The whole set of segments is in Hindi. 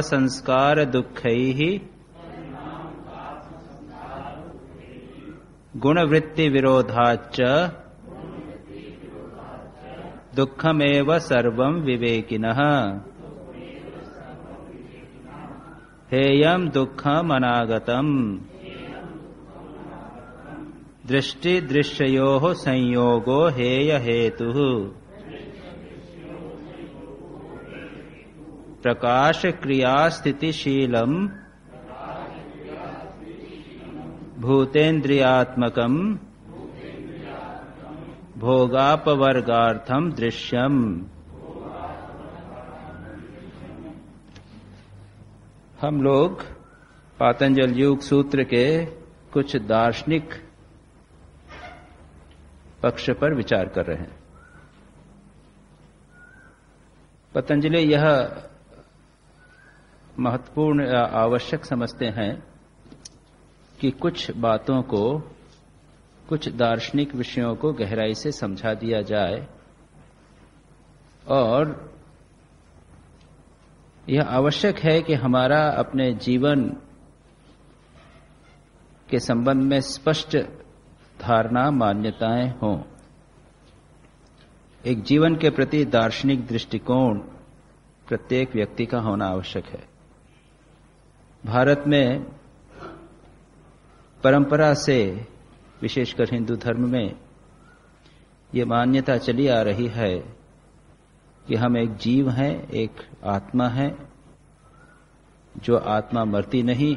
संस्कारदुःखैः गुणवृत्तिविरोधाच्च दुःखमेव सर्वं विवेकिनः। हेयम् दुःखमनागतम्। दृष्टिदृश्ययोः संयोगो हेयहेतुः। प्रकाश क्रिया स्थितिशीलम। भूतेन्द्रियात्मकम। भोगापवर्गार्थम दृश्यम। हम लोग पातंजल युग सूत्र के कुछ दार्शनिक पक्ष पर विचार कर रहे हैं। पतंजलि यह महत्वपूर्ण आवश्यक समझते हैं कि कुछ बातों को, कुछ दार्शनिक विषयों को गहराई से समझा दिया जाए और यह आवश्यक है कि हमारा अपने जीवन के संबंध में स्पष्ट धारणा, मान्यताएँ हों। एक जीवन के प्रति दार्शनिक दृष्टिकोण प्रत्येक व्यक्ति का होना आवश्यक है। भारत में परंपरा से, विशेषकर हिंदू धर्म में, ये मान्यता चली आ रही है कि हम एक जीव हैं, एक आत्मा है, जो आत्मा मरती नहीं,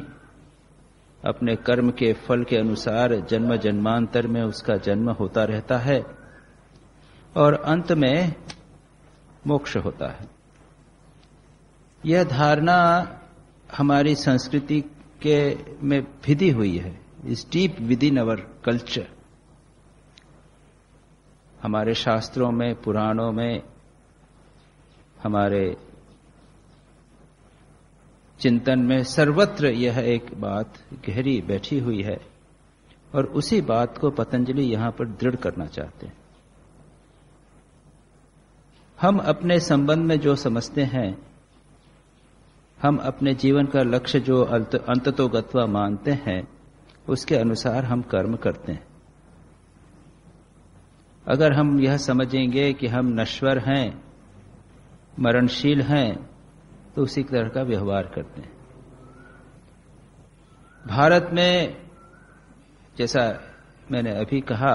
अपने कर्म के फल के अनुसार जन्म जन्मांतर में उसका जन्म होता रहता है और अंत में मोक्ष होता है। यह धारणा हमारी संस्कृति के में भिदी हुई है। Is deep within our culture हमारे शास्त्रों में, पुराणों में, हमारे चिंतन में सर्वत्र यह एक बात गहरी बैठी हुई है और उसी बात को पतंजलि यहाँ पर दृढ़ करना चाहते हैं। हम अपने संबंध में जो समझते हैं हम अपने जीवन का लक्ष्य जो अंततोगत्वा मानते हैं, उसके अनुसार हम कर्म करते हैं। अगर हम यह समझेंगे कि हम नश्वर हैं, मरणशील हैं तो उसी तरह का व्यवहार करते हैं। भारत में, जैसा मैंने अभी कहा,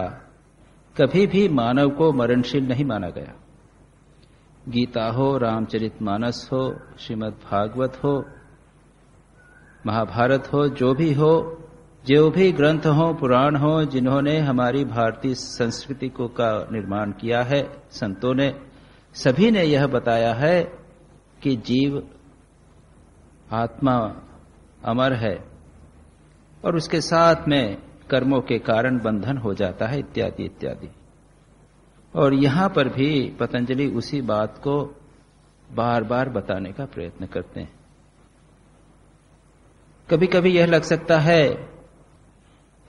कभी भी मानव को मरणशील नहीं माना गया। गीता हो, रामचरित मानस हो श्रीमद् भागवत हो, महाभारत हो, जो भी हो, जो भी ग्रंथ हो, पुराण हो, जिन्होंने हमारी भारतीय संस्कृति को का निर्माण किया है, संतों ने, सभी ने यह बताया है कि जीव आत्मा अमर है और उसके साथ में कर्मों के कारण बंधन हो जाता है, इत्यादि इत्यादि। और यहाँ पर भी पतंजलि उसी बात को बार बार बताने का प्रयत्न करते हैं। कभी कभी यह लग सकता है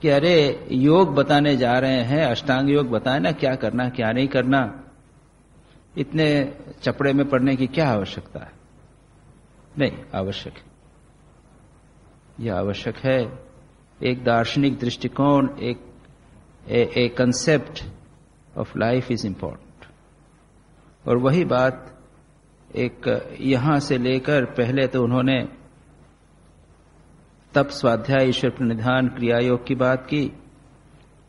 कि अरे, योग बताने जा रहे हैं, अष्टांग योग बताए ना, क्या करना, क्या नहीं करना, इतने चपड़े में पड़ने की क्या आवश्यकता है? नहीं, आवश्यक यह आवश्यक है, एक दार्शनिक दृष्टिकोण, एक, a concept of life is important और वही बात एक यहाँ से लेकर पहले तो उन्होंने तप स्वाध्याय, ईश्वर प्रणिधान क्रिया योग की बात की।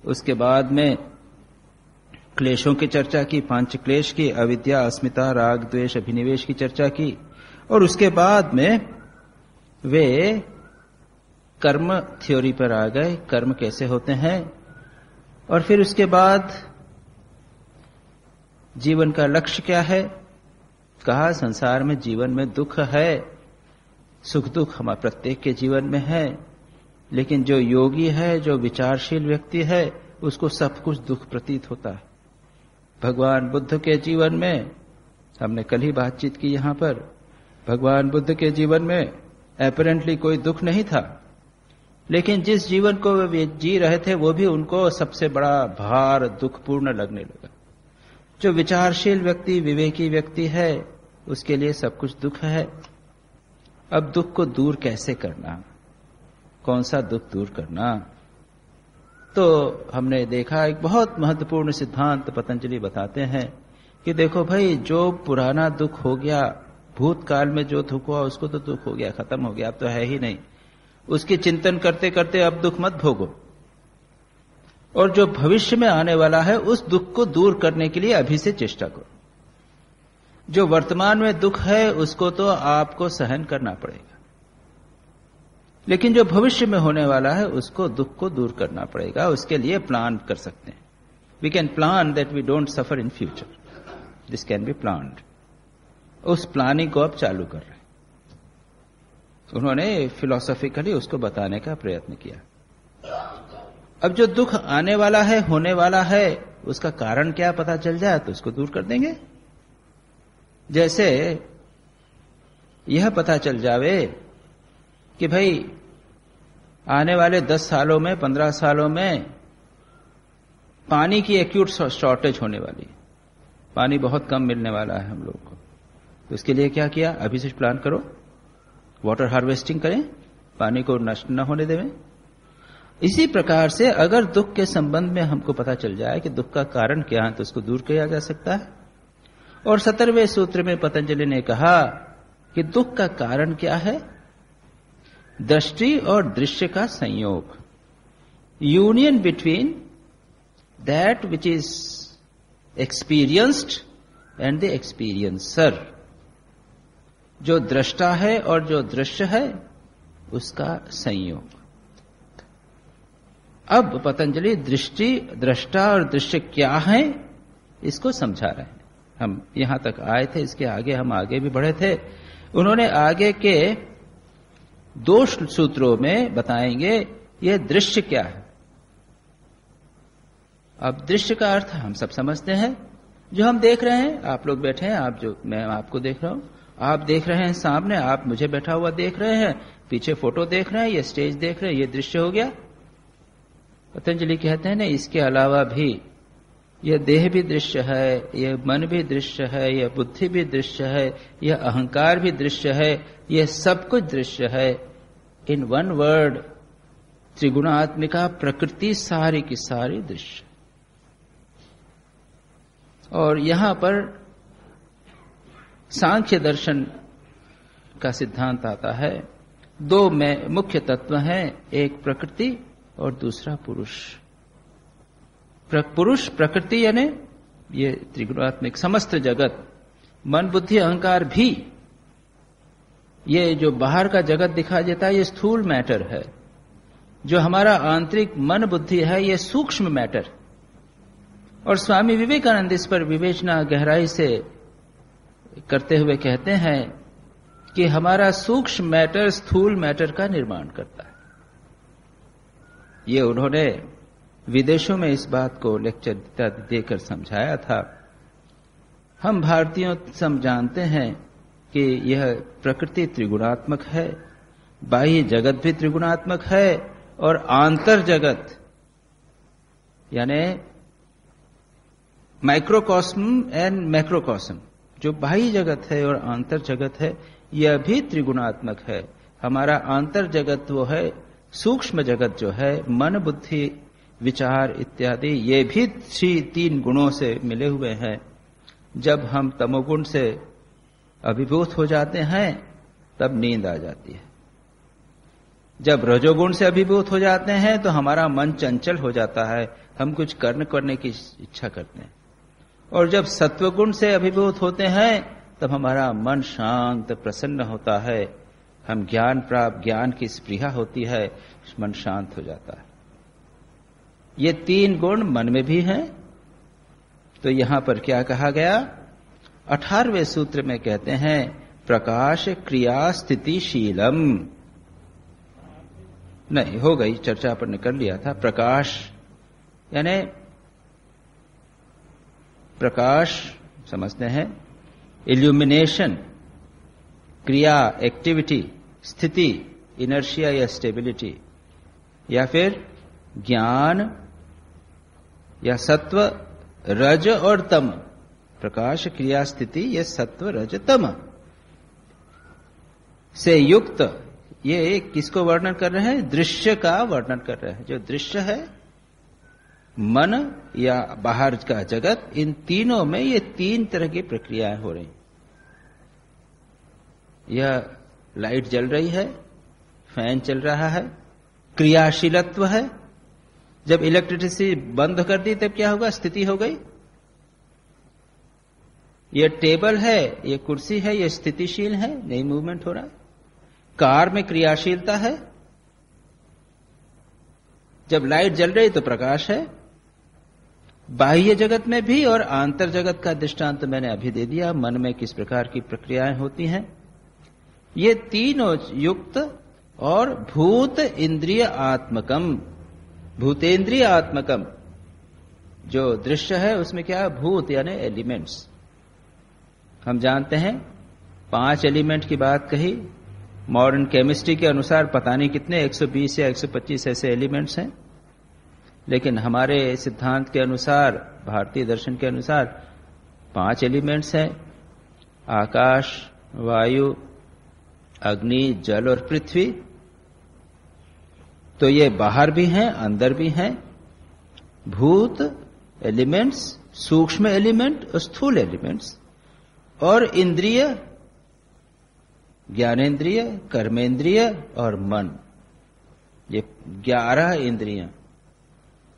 उसके बाद में क्लेशों की चर्चा की, पाँच क्लेश की, अविद्या, अस्मिता, राग, द्वेष, अभिनिवेश की चर्चा की। और उसके बाद में वे कर्म थ्योरी पर आ गए, कर्म कैसे होते हैं। और फिर उसके बाद जीवन का लक्ष्य क्या है? कहा, संसार में जीवन में दुख है। सुख दुख हमारे प्रत्येक के जीवन में है। लेकिन जो योगी है, जो विचारशील व्यक्ति है, उसको सब कुछ दुख प्रतीत होता है। भगवान बुद्ध के जीवन में, हमने कल ही बातचीत की यहाँ पर, भगवान बुद्ध के जीवन में अपेरेंटली कोई दुख नहीं था। लेकिन जिस जीवन को वे जी रहे थे, वो भी उनको सबसे बड़ा भार दुखपूर्ण लगने लगा। जो विचारशील व्यक्ति, विवेकी व्यक्ति है, उसके लिए सब कुछ दुख है। अब दुख को दूर कैसे करना? कौन सा दुख दूर करना? तो हमने देखा एक बहुत महत्वपूर्ण सिद्धांत पतंजलि बताते हैं कि देखो भाई, जो पुराना दुख हो गया, भूतकाल में जो दुख हुआ, उसको तो दुख हो गया, खत्म हो गया, अब तो है ही नहीं। उसके चिंतन करते करते अब दुख मत भोगो। और जो भविष्य में आने वाला है, उस दुख को दूर करने के लिए अभी से चेष्टा करो। जो वर्तमान में दुख है, उसको तो आपको सहन करना पड़ेगा। लेकिन जो भविष्य में होने वाला है, उसको दुख को दूर करना पड़ेगा, उसके लिए प्लान कर सकते हैं। We can plan that we don't suffer in future this can be plan उस प्लानिंग को अब चालू कर रहे हैं। उन्होंने फिलोसॉफिकली उसको बताने का प्रयत्न किया। अब जो दुख आने वाला है, होने वाला है, उसका कारण क्या पता चल जाए तो उसको दूर कर देंगे। जैसे यह पता चल जावे कि भाई, आने वाले दस सालों में, पंद्रह सालों में पानी की एक्यूट शॉर्टेज होने वाली है। पानी बहुत कम मिलने वाला है हम लोग को। तो इसके लिए क्या किया? अभी से प्लान करो। वाटर हार्वेस्टिंग करें। पानी को नष्ट न होने देवें। इसी प्रकार से अगर दुख के संबंध में हमको पता चल जाए कि दुख का कारण क्या है तो उसको दूर किया जा सकता है। और सत्रहवें सूत्र में पतंजलि ने कहा कि दुख का कारण क्या है? दृष्टि और दृश्य का संयोग। Union between that which is experienced and the experiencer जो दृष्टा है और जो दृश्य है, उसका संयोग। अब पतंजलि दृष्टि, दृष्टा और दृश्य क्या है, इसको समझा रहे हैं। हम यहाँ तक आए थे, इसके आगे हम आगे भी बढ़े थे। उन्होंने आगे के दो सूत्रों में बताएँगे यह दृश्य क्या है। अब दृश्य का अर्थ हम सब समझते हैं। जो हम देख रहे हैं, आप लोग बैठे हैं, आप जो, मैं आपको देख रहा हूँ। आप देख रहे हैं सामने, आप मुझे बैठा हुआ देख रहे हैं, पीछे फ़ोटो देख रहे हैं, ये स्टेज देख रहे हैं, ये दृश्य हो गया। पतंजलि कहते हैं ना इसके अलावा भी यह देह भी दृश्य है, यह मन भी दृश्य है, यह बुद्धि भी दृश्य है, यह अहंकार भी दृश्य है, यह सब कुछ दृश्य है। इन वन वर्ड त्रिगुणात्मिका प्रकृति सारी की सारी दृश्य। और यहाँ पर सांख्य दर्शन का सिद्धांत आता है। दो में, मुख्य तत्व हैं, एक प्रकृति और दूसरा पुरुष। पुरुष, प्रकृति यानी ये त्रिगुणात्मिक समस्त जगत, मन, बुद्धि, अहंकार भी, ये जो बाहर का जगत दिखा देता है, ये स्थूल मैटर है। जो हमारा आंतरिक मन, बुद्धि है, ये सूक्ष्म मैटर। और स्वामी विवेकानंद इस पर विवेचना गहराई से करते हुए कहते हैं कि हमारा सूक्ष्म मैटर स्थूल मैटर का निर्माण करता है। ये उन्होंने विदेशों में इस बात को लेक्चर देकर समझाया था। हम भारतीयों सब जानते हैं कि यह प्रकृति त्रिगुणात्मक है, बाह्य जगत भी त्रिगुणात्मक है और आंतर जगत, यानी माइक्रोकॉस्म एंड मैक्रोकॉस्म, जो बाह्य जगत है और आंतर जगत है, यह भी त्रिगुणात्मक है। हमारा आंतर जगत वो है सूक्ष्म जगत जो है, मन, बुद्धि, विचार इत्यादि, ये भी थ्री तीन गुणों से मिले हुए हैं। जब हम तमोगुण से अभिभूत हो जाते हैं, तब नींद आ जाती है। जब रजोगुण से अभिभूत हो जाते हैं तो हमारा मन चंचल हो जाता है। हम कुछ कर्म करने की इच्छा करते हैं। और जब सत्वगुण से अभिभूत होते हैं, तब हमारा मन शांत, प्रसन्न होता है। हम ज्ञान प्राप्त, ज्ञान की स्प्रिया होती है, मन शांत हो जाता है। ये तीन गुण मन में भी हैं। तो यहाँ पर क्या कहा गया? अठारहवें सूत्र में कहते हैं, प्रकाश क्रिया स्थितिशीलम। नहीं, हो गई, चर्चा पर निकल लिया था। प्रकाश, यानी प्रकाश, समझते हैं इल्यूमिनेशन क्रिया एक्टिविटी स्थिति इनर्शिया या स्टेबिलिटी या फिर ज्ञान या सत्व, रज और तम, प्रकाश, क्रिया, स्थिति यह सत्व, रज, तम। से युक्त, ये किसको वर्णन कर रहे हैं? दृश्य का वर्णन कर रहे हैं। जो दृश्य है, मन या बाहर का जगत, इन तीनों में ये तीन तरह की प्रक्रियाएँ हो रही यह लाइट जल रही है, फ़ैन चल रहा है, क्रियाशीलत्व है। जब इलेक्ट्रिसिटी बंद कर दी, तब क्या होगा? स्थिति हो गई। ये टेबल है, ये कुर्सी है, ये स्थितिशील है, नहीं मूवमेंट हो रहा है। कार में क्रियाशीलता है। जब लाइट जल रही तो प्रकाश है। बाह्य जगत में भी और आंतर जगत का दृष्टांत मैंने अभी दे दिया। मन में किस प्रकार की प्रक्रियाएँ होती हैं ये तीनों युक्त और भूत इंद्रिय आत्मकम, भूतेंद्रिय आत्मकम। जो दृश्य है, उसमें क्या है? भूत, यानी एलिमेंट्स। हम जानते हैं, पाँच एलिमेंट की बात कही। मॉडर्न केमिस्ट्री के अनुसार पता नहीं कितने 120 या 125 ऐसे एलिमेंट्स हैं। लेकिन हमारे सिद्धांत के अनुसार, भारतीय दर्शन के अनुसार, पाँच एलिमेंट्स हैं। आकाश, वायु अग्नि, जल और पृथ्वी। तो ये बाहर भी हैं, अंदर भी हैं। भूत एलिमेंट्स, सूक्ष्म एलिमेंट और स्थूल एलिमेंट्स। और इंद्रिय ज्ञानेन्द्रिय कर्मेंद्रिय और मन। ये ग्यारह इंद्रियाँ।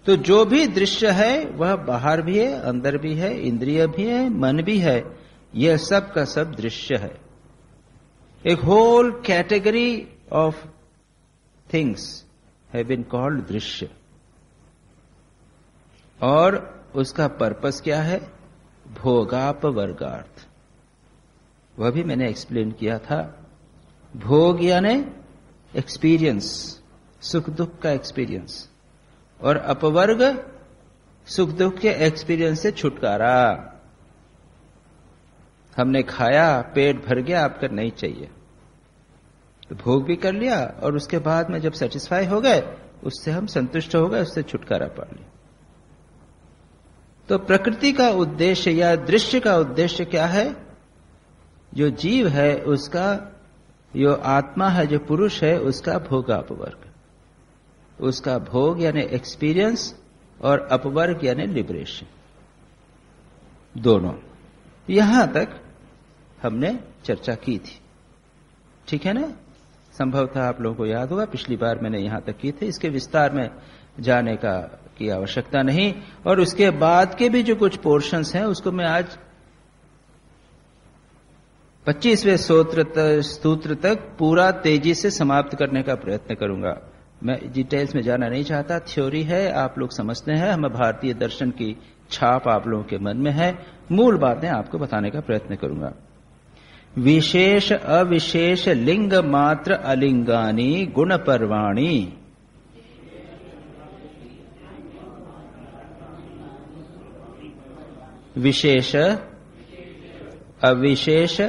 तो जो भी दृश्य है, वह बाहर भी है, अंदर भी है, इंद्रिय भी है, मन भी है। यह सब का सब दृश्य है। एक होल कैटेगरी ऑफ़ थिंग्स है बिन कॉल्ड दृश्य और उसका पर्पस क्या है? भोगाप वर्गार्थ वह भी मैंने एक्सप्लेन किया था। भोग यानी एक्सपीरियंस सुख दुख का एक्सपीरियंस और अपवर्ग, सुख दुख के एक्सपीरियंस से छुटकारा। हमने खाया, पेट भर गया, आपका नहीं चाहिए। तो भोग भी कर लिया और उसके बाद में जब सेटिस्फाई हो गए, उससे हम संतुष्ट हो गए, उससे छुटकारा पा लिया। तो प्रकृति का उद्देश्य या दृश्य का उद्देश्य क्या है? जो जीव है, उसका जो आत्मा है, जो पुरुष है, उसका भोग अपवर्ग उसका भोग यानी एक्सपीरियंस और अपवर्ग यानी लिबरेशन दोनों। यहाँ तक हमने चर्चा की थी। ठीक है ना? संभव था आप लोगों को याद होगा, पिछली बार मैंने यहाँ तक की थी। इसके विस्तार में जाने का की आवश्यकता नहीं। और उसके बाद के भी जो कुछ पोर्शंस हैं, उसको मैं आज पच्चीसवें सूत्र सूत्र तक पूरा तेज़ी से समाप्त करने का प्रयत्न करूँगा। मैं डिटेल्स में जाना नहीं चाहता। थ्योरी है, आप लोग समझते हैं। हमें भारतीय दर्शन की छाप आप लोगों के मन में है। मूल बातें आपको बताने का प्रयत्न करूँगा। विशेष अविशेष लिंग मात्र अलिंगानी गुण परवाणी। विशेष अविशेष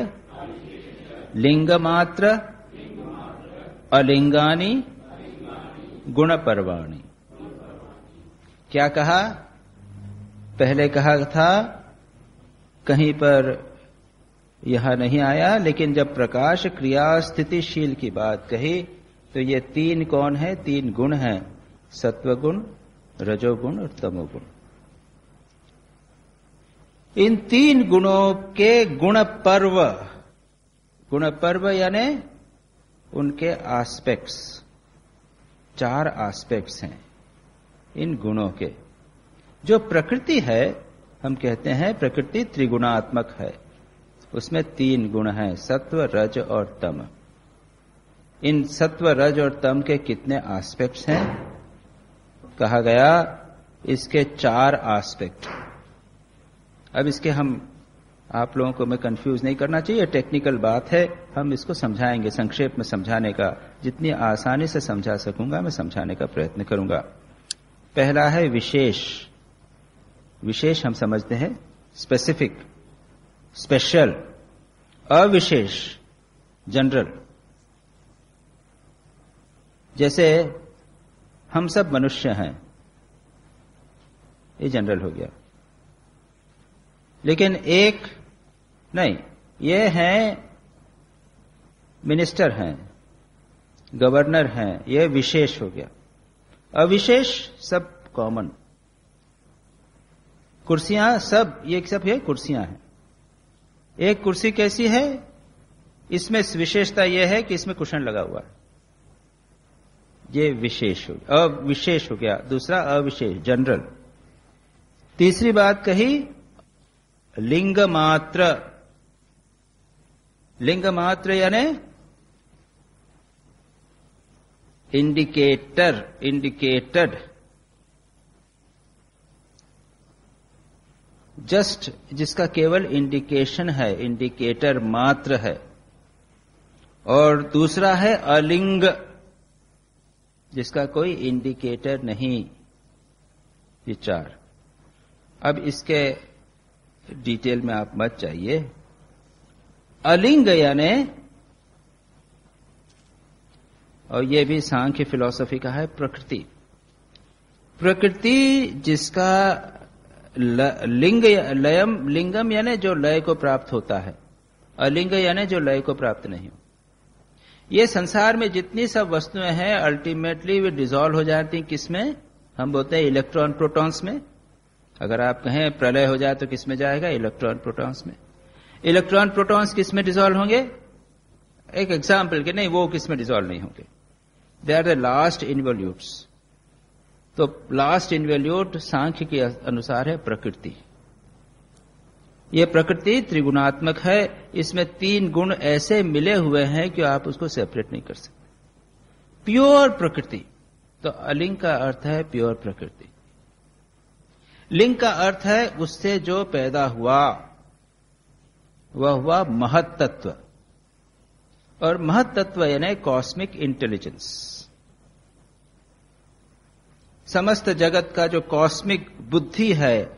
लिंग मात्र अलिंगानी गुण परवाणी। क्या कहा? पहले कहा था, कहीं पर यह नहीं आया, लेकिन जब प्रकाश क्रिया स्थितिशील की बात कही तो ये तीन कौन है? तीन गुण हैं, सत्वगुण, रजोगुण और तमोगुण। इन तीन गुणों के गुण पर्व गुण पर्व यानी उनके आस्पेक्ट्स चार आस्पेक्ट्स हैं, इन गुणों के। जो प्रकृति है, हम कहते हैं प्रकृति त्रिगुणात्मक है। उसमें तीन गुण हैं, सत्व, रज और तम। इन सत्व, रज और तम के कितने आस्पेक्ट्स हैं? कहा गया, इसके चार आस्पेक्ट अब इसके हम, आप लोगों को मैं कंफ्यूज नहीं करना चाहिए टेक्निकल बात है, हम इसको समझाएँगे, संक्षेप में समझाने का। जितनी आसानी से समझा सकूँगा, मैं समझाने का प्रयत्न करूँगा। पहला है विशेष। विशेष हम समझते हैं स्पेसिफिक स्पेशल अविशेष जनरल जैसे, हम सब मनुष्य हैं, ये जनरल हो गया। लेकिन एक, नहीं, ये हैं मिनिस्टर हैं गवर्नर हैं यह विशेष हो गया। अविशेष सब कॉमन कुर्सियाँ सब ये सब ये कुर्सियाँ हैं। एक कुर्सी कैसी है? इसमें विशेषता यह है कि इसमें कुशन लगा हुआ है। ये विशेष हो गया, अविशेष हो गया, दूसरा अविशेष, जनरल। तीसरी बात कही लिंग मात्र लिंग मात्र यानी इंडिकेटर, इंडिकेटेड। जस्ट जिसका केवल इंडिकेशन है, इंडिकेटर मात्र है। और दूसरा है अलिंग, जिसका कोई इंडिकेटर नहीं विचार अब इसके डिटेल में आप मत चाहिए अलिंग यानी, और ये भी सांख्य फिलॉसफी का है, प्रकृति। प्रकृति जिसका लिंग लयम, लिंगम यानी जो लय को प्राप्त होता है। अलिंग यानी जो लय को प्राप्त नहीं हो। ये संसार में जितनी सब वस्तुएँ हैं अल्टीमेटली वे डिजोल्व हो जाती किसमें? हम बोलते हैं इलेक्ट्रॉन प्रोटॉन्स में। अगर आप कहें प्रलय हो जाए तो किसमें जाएगा? इलेक्ट्रॉन प्रोटॉन्स में। इलेक्ट्रॉन प्रोटॉन्स किसमें डिजोल्व होंगे? एक एग्ज़ाम्पल के, नहीं, वो किसमें डिजोल्व नहीं होंगे। They are the last involutes तो लास्ट इन्वोल्यूट सांख्य के अनुसार है प्रकृति। ये प्रकृति त्रिगुणात्मक है, इसमें तीन गुण ऐसे मिले हुए हैं कि आप उसको सेपरेट नहीं कर सकते। प्योर प्रकृति तो अलिंग का अर्थ है प्योर प्रकृति। लिंग का अर्थ है उससे जो पैदा हुआ, वह हुआ महत्त्व और महत्त्व यानी कॉस्मिक इंटेलिजेंस समस्त जगत का जो कॉस्मिक बुद्धि है,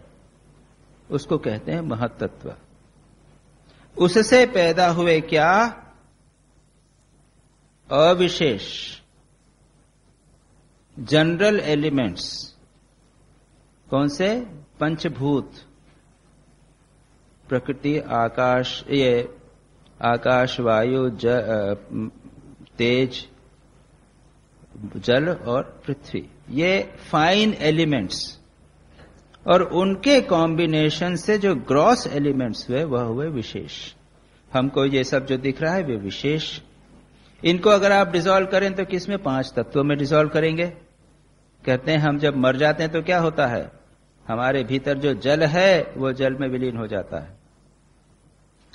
उसको कहते हैं महत्त्व। उससे पैदा हुए क्या? अविशेष। General elements. कौन से? पंचभूत। प्रकृति, आकाश, ये आकाश, वायु तेज। जल और पृथ्वी, ये फाइन एलिमेंट्स और उनके कॉम्बिनेशन से जो ग्रॉस एलिमेंट्स हुए, वह हुए विशेष। हमको ये सब जो दिख रहा है, वे विशेष। इनको अगर आप डिसॉल्व करें तो किसमें? पाँच तत्वों में डिसॉल्व करेंगे। कहते हैं, हम जब मर जाते हैं तो क्या होता है? हमारे भीतर जो जल है, वो जल में विलीन हो जाता है।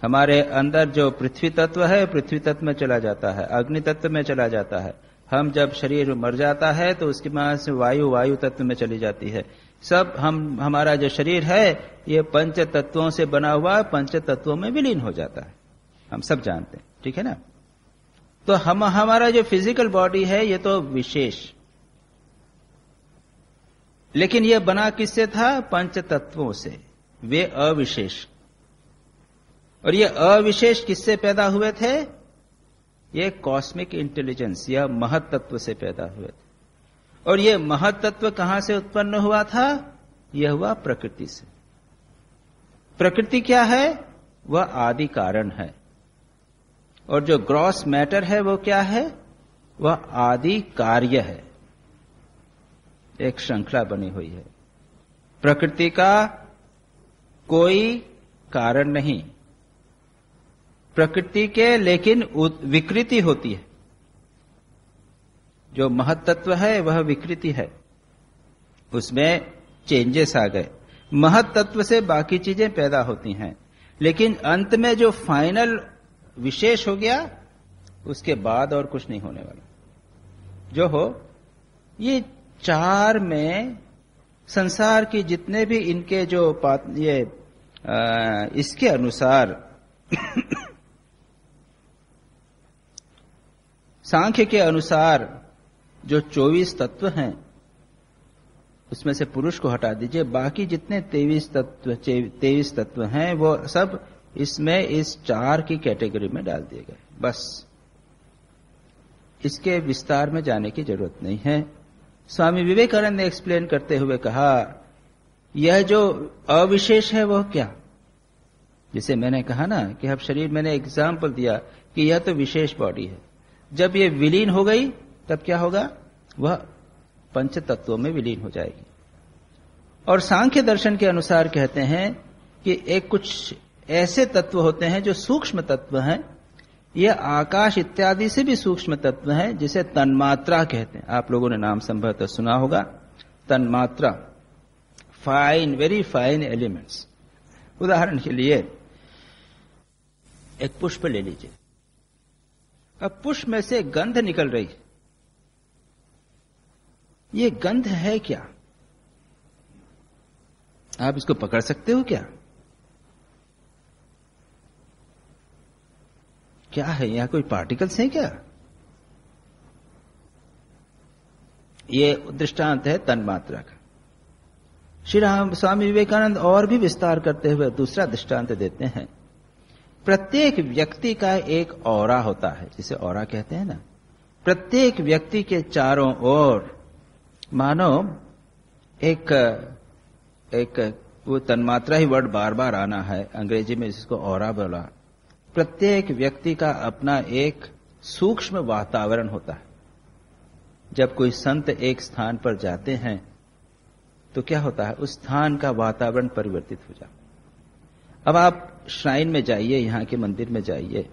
हमारे अंदर जो पृथ्वी तत्व है, पृथ्वी तत्व में चला जाता है, अग्नि तत्व में चला जाता है। हम जब शरीर मर जाता है तो उसके बाद से वायु वायु तत्व में चली जाती है। सब हम, हमारा जो शरीर है, ये पंच तत्वों से बना हुआ, पंच तत्वों में विलीन हो जाता है। हम सब जानते हैं, ठीक है ना? तो हम, हमारा जो फ़िज़िकल बॉडी है, ये तो विशेष। लेकिन यह बना किससे था? पंच तत्वों से। वे अविशेष। और ये अविशेष किससे पैदा हुए थे? ये कॉस्मिक इंटेलिजेंस या महत्त्व से पैदा हुए थे। और ये महत्त्व कहाँ से उत्पन्न हुआ था? यह हुआ प्रकृति से। प्रकृति क्या है? वह आदि कारण है। और जो ग्रॉस मैटर है, वो क्या है? वह आदि कार्य है। एक श्रृंखला बनी हुई है। प्रकृति का कोई कारण नहीं। प्रकृति के लेकिन विकृति होती है। जो महत्त्व है वह विकृति है। उसमें चेंजेस आ गए। महत्त्व से बाकी चीज़ें पैदा होती हैं। लेकिन अंत में जो फाइनल विशेष हो गया उसके बाद और कुछ नहीं होने वाला। जो हो ये चार में संसार की जितने भी इनके जो ये आ, इसके अनुसार सांख्य के अनुसार जो 24 तत्व हैं, उसमें से पुरुष को हटा दीजिए। बाकी जितने तेईस तत्व तेईस तत्व हैं, वो सब इसमें इस चार की कैटेगरी में डाल दिए गए। बस। इसके विस्तार में जाने की ज़रूरत नहीं है। स्वामी विवेकानंद ने एक्सप्लेन करते हुए कहा, यह जो अविशेष है वह क्या? जिसे मैंने कहा ना कि अब शरीर, मैंने एग्ज़ाम्पल दिया कि यह तो विशेष बॉडी है। जब ये विलीन हो गई, तब क्या होगा? वह पंच तत्वों में विलीन हो जाएगी। और सांख्य दर्शन के अनुसार कहते हैं कि एक कुछ ऐसे तत्व होते हैं जो सूक्ष्म तत्व हैं। यह आकाश इत्यादि से भी सूक्ष्म तत्व है, जिसे तन्मात्रा कहते हैं। आप लोगों ने नाम संभवतः सुना होगा। तन्मात्रा फाइन वेरी फाइन एलिमेंट्स उदाहरण के लिए एक पुष्प ले लीजिए। अब पुष्प में से गंध निकल रही। ये गंध है क्या? आप इसको पकड़ सकते हो क्या? क्या है, यहाँ कोई पार्टिकल्स हैं क्या? ये दृष्टांत है तन्मात्रा का। श्री राम स्वामी विवेकानंद और भी विस्तार करते हुए दूसरा दृष्टांत देते हैं। प्रत्येक व्यक्ति का एक और होता है, जिसे और कहते हैं ना। प्रत्येक व्यक्ति के चारों ओर, मानो, एक एक, वो तन्मात्रा ही वर्ड बार बार आना है, अंग्रेज़ी में इसको और बोला। प्रत्येक व्यक्ति का अपना एक सूक्ष्म वातावरण होता है। जब कोई संत एक स्थान पर जाते हैं तो क्या होता है? उस स्थान का वातावरण परिवर्तित हो जाता अब आप श्राइन में जाइए, यहाँ के मंदिर में जाइए।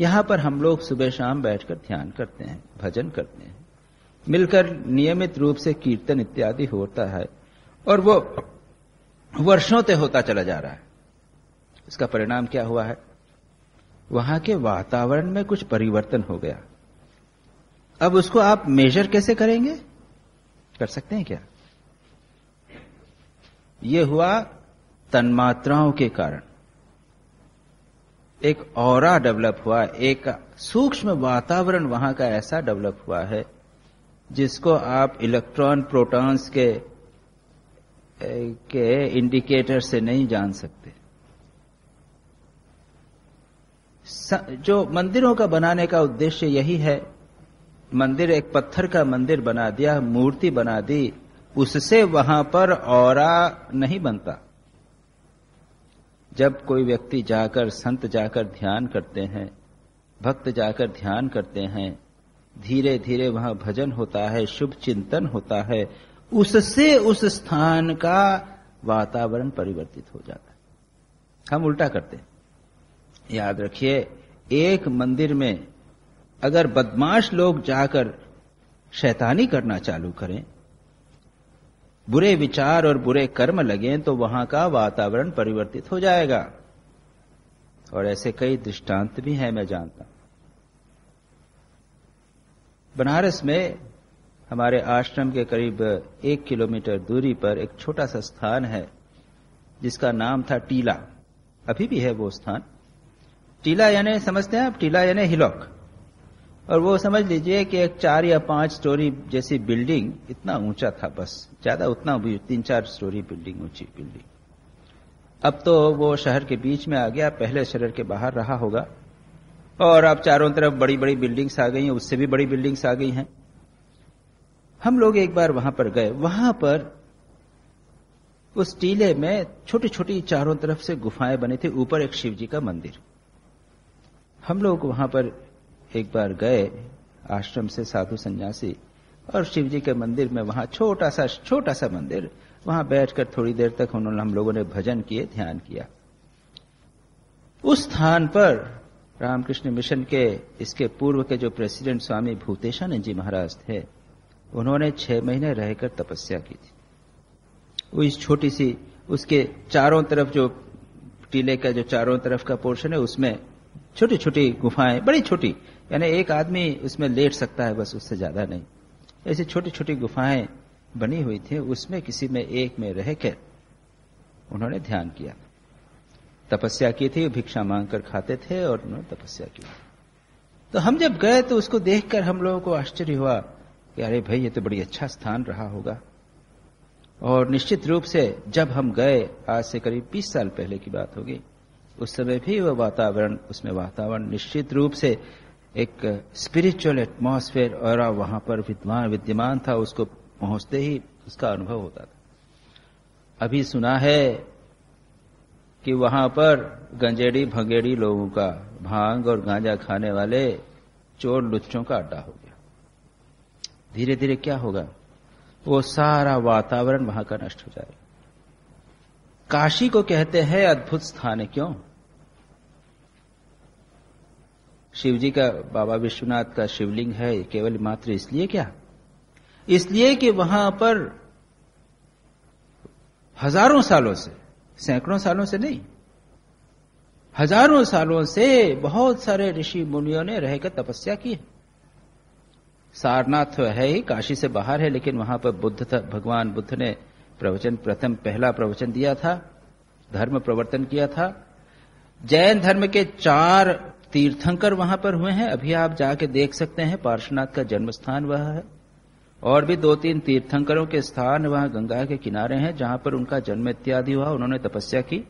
यहाँ पर हम लोग सुबह शाम बैठकर ध्यान करते हैं, भजन करते हैं। मिलकर नियमित रूप से कीर्तन इत्यादि होता है और वो वर्षों से होता चला जा रहा है। इसका परिणाम क्या हुआ है? वहाँ के वातावरण में कुछ परिवर्तन हो गया। अब उसको आप मेजर कैसे करेंगे? कर सकते हैं क्या? यह हुआ तन्मात्राओं के कारण। एक और डेवलप हुआ, एक सूक्ष्म वातावरण वहाँ का ऐसा डेवलप हुआ है, जिसको आप इलेक्ट्रॉन प्रोटॉन्स के के इंडिकेटर से नहीं जान सकते। जो मंदिरों का बनाने का उद्देश्य यही है, मंदिर एक पत्थर का मंदिर बना दिया, मूर्ति बना दी, उससे वहाँ पर और नहीं बनता। जब कोई व्यक्ति जाकर, संत जाकर ध्यान करते हैं, भक्त जाकर ध्यान करते हैं धीरे धीरे वहाँ भजन होता है, शुभ चिंतन होता है, उससे उस स्थान का वातावरण परिवर्तित हो जाता है। हम उल्टा करते हैं। याद रखिए, एक मंदिर में अगर बदमाश लोग जाकर शैतानी करना चालू करें बुरे विचार और बुरे कर्म लगे तो वहाँ का वातावरण परिवर्तित हो जाएगा। और ऐसे कई दृष्टांत भी हैं मैं जानता बनारस में हमारे आश्रम के करीब एक किलोमीटर दूरी पर एक छोटा सा स्थान है, जिसका नाम था टीला। अभी भी है वो स्थान। टीला यानी, समझते हैं आप? टीला यानी हिलॉक। और वो समझ लीजिए कि एक चार या पाँच स्टोरी जैसी बिल्डिंग इतना ऊँचा था बस। ज़्यादा उतना भी, तीन चार स्टोरी बिल्डिंग ऊँची बिल्डिंग अब तो वो शहर के बीच में आ गया, पहले शहर के बाहर रहा होगा। और अब चारों तरफ़ बड़ी बड़ी बिल्डिंग्स आ गई हैं, उससे भी बड़ी बिल्डिंग्स आ गई हैं। हम लोग एक बार वहाँ पर गए। वहाँ पर उस टीले में छोटी छोटी चारों तरफ़ से गुफाएँ बनी थी, ऊपर एक शिव जी का मंदिर। हम लोग वहाँ पर एक बार गए आश्रम से साधु सन्यासी और शिव जी के मंदिर में वहाँ छोटा सा छोटा सा मंदिर, वहाँ बैठकर थोड़ी देर तक उन्होंने हम लोगों ने भजन किए, ध्यान किया। उस स्थान पर रामकृष्ण मिशन के, इसके पूर्व के जो प्रेसिडेंट स्वामी भूतेशानंद जी महाराज थे, उन्होंने छह महीने रहकर तपस्या की थी। वो इस छोटी सी, उसके चारों तरफ़ जो टीले का, जो चारों तरफ़ का पोर्शन है, उसमें छोटी छोटी गुफाएँ, बड़ी छोटी यानी एक आदमी उसमें लेट सकता है, बस उससे ज़्यादा नहीं। ऐसी छोटी छोटी गुफाएँ बनी हुई थी, उसमें किसी में एक में रह कर उन्होंने ध्यान किया। तपस्या की थी, भिक्षा मांग कर खाते थे और उन्होंने तपस्या की। तो हम जब गए तो उसको देखकर हम लोगों को आश्चर्य हुआ कि अरे भाई, ये तो बड़ी अच्छा स्थान रहा होगा। और निश्चित रूप से जब हम गए, आज से करीब 20 साल पहले की बात होगी, उस समय भी वह वातावरण, उसमें वातावरण निश्चित रूप से एक स्पिरिचुअल एटमॉस्फेयर और वहाँ पर विद्यमान विद्यमान था, उसको पहुँचते ही उसका अनुभव होता था। अभी सुना है कि वहाँ पर गंजेड़ी, भंगेड़ी लोगों का भाँग और गांजा खाने वाले चोर लुच्चों का अड्डा हो गया। धीरे धीरे क्या होगा? वो सारा वातावरण वहाँ का नष्ट हो जाएगा। काशी को कहते हैं अद्भुत स्थान है क्यों? शिवजी का बाबा विश्वनाथ का शिवलिंग है केवल मात्र इसलिए क्या? इसलिए कि वहाँ पर हज़ारों सालों से, सैकड़ों सालों से नहीं, हज़ारों सालों से बहुत सारे ऋषि मुनियों ने रहकर तपस्या की है। सारनाथ है ही, काशी से बाहर है, लेकिन वहाँ पर बुद्ध था, भगवान बुद्ध ने प्रवचन, प्रथम पहला प्रवचन दिया था, धर्म प्रवर्तन किया था। जैन धर्म के चार तीर्थंकर वहाँ पर हुए हैं। अभी आप जाके देख सकते हैं, पार्श्वनाथ का जन्म स्थान वह है। और भी दो तीन तीर्थंकरों के स्थान वहाँ गंगा के किनारे हैं, जहाँ पर उनका जन्म इत्यादि हुआ, उन्होंने तपस्या की।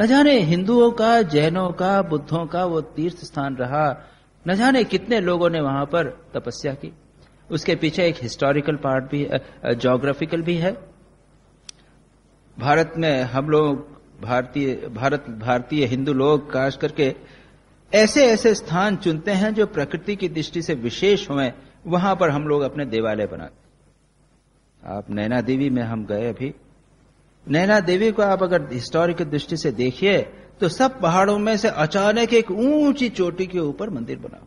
न जाने हिंदुओं का, जैनों का, बुद्धों का वो तीर्थ स्थान रहा। न जाने कितने लोगों ने वहाँ पर तपस्या की। उसके पीछे एक हिस्टोरिकल पार्ट भी जोग्राफिकल भी है। भारत में हम लोग, भारतीय, भारत, भारतीय हिंदू लोग, खास करके ऐसे ऐसे स्थान चुनते हैं जो प्रकृति की दृष्टि से विशेष हुए वहाँ पर हम लोग अपने देवालय बनाते आप नैना देवी में हम गए अभी। नैना देवी को आप अगर हिस्टोरिकल दृष्टि से देखिए तो सब पहाड़ों में से अचानक एक ऊँची चोटी के ऊपर मंदिर बना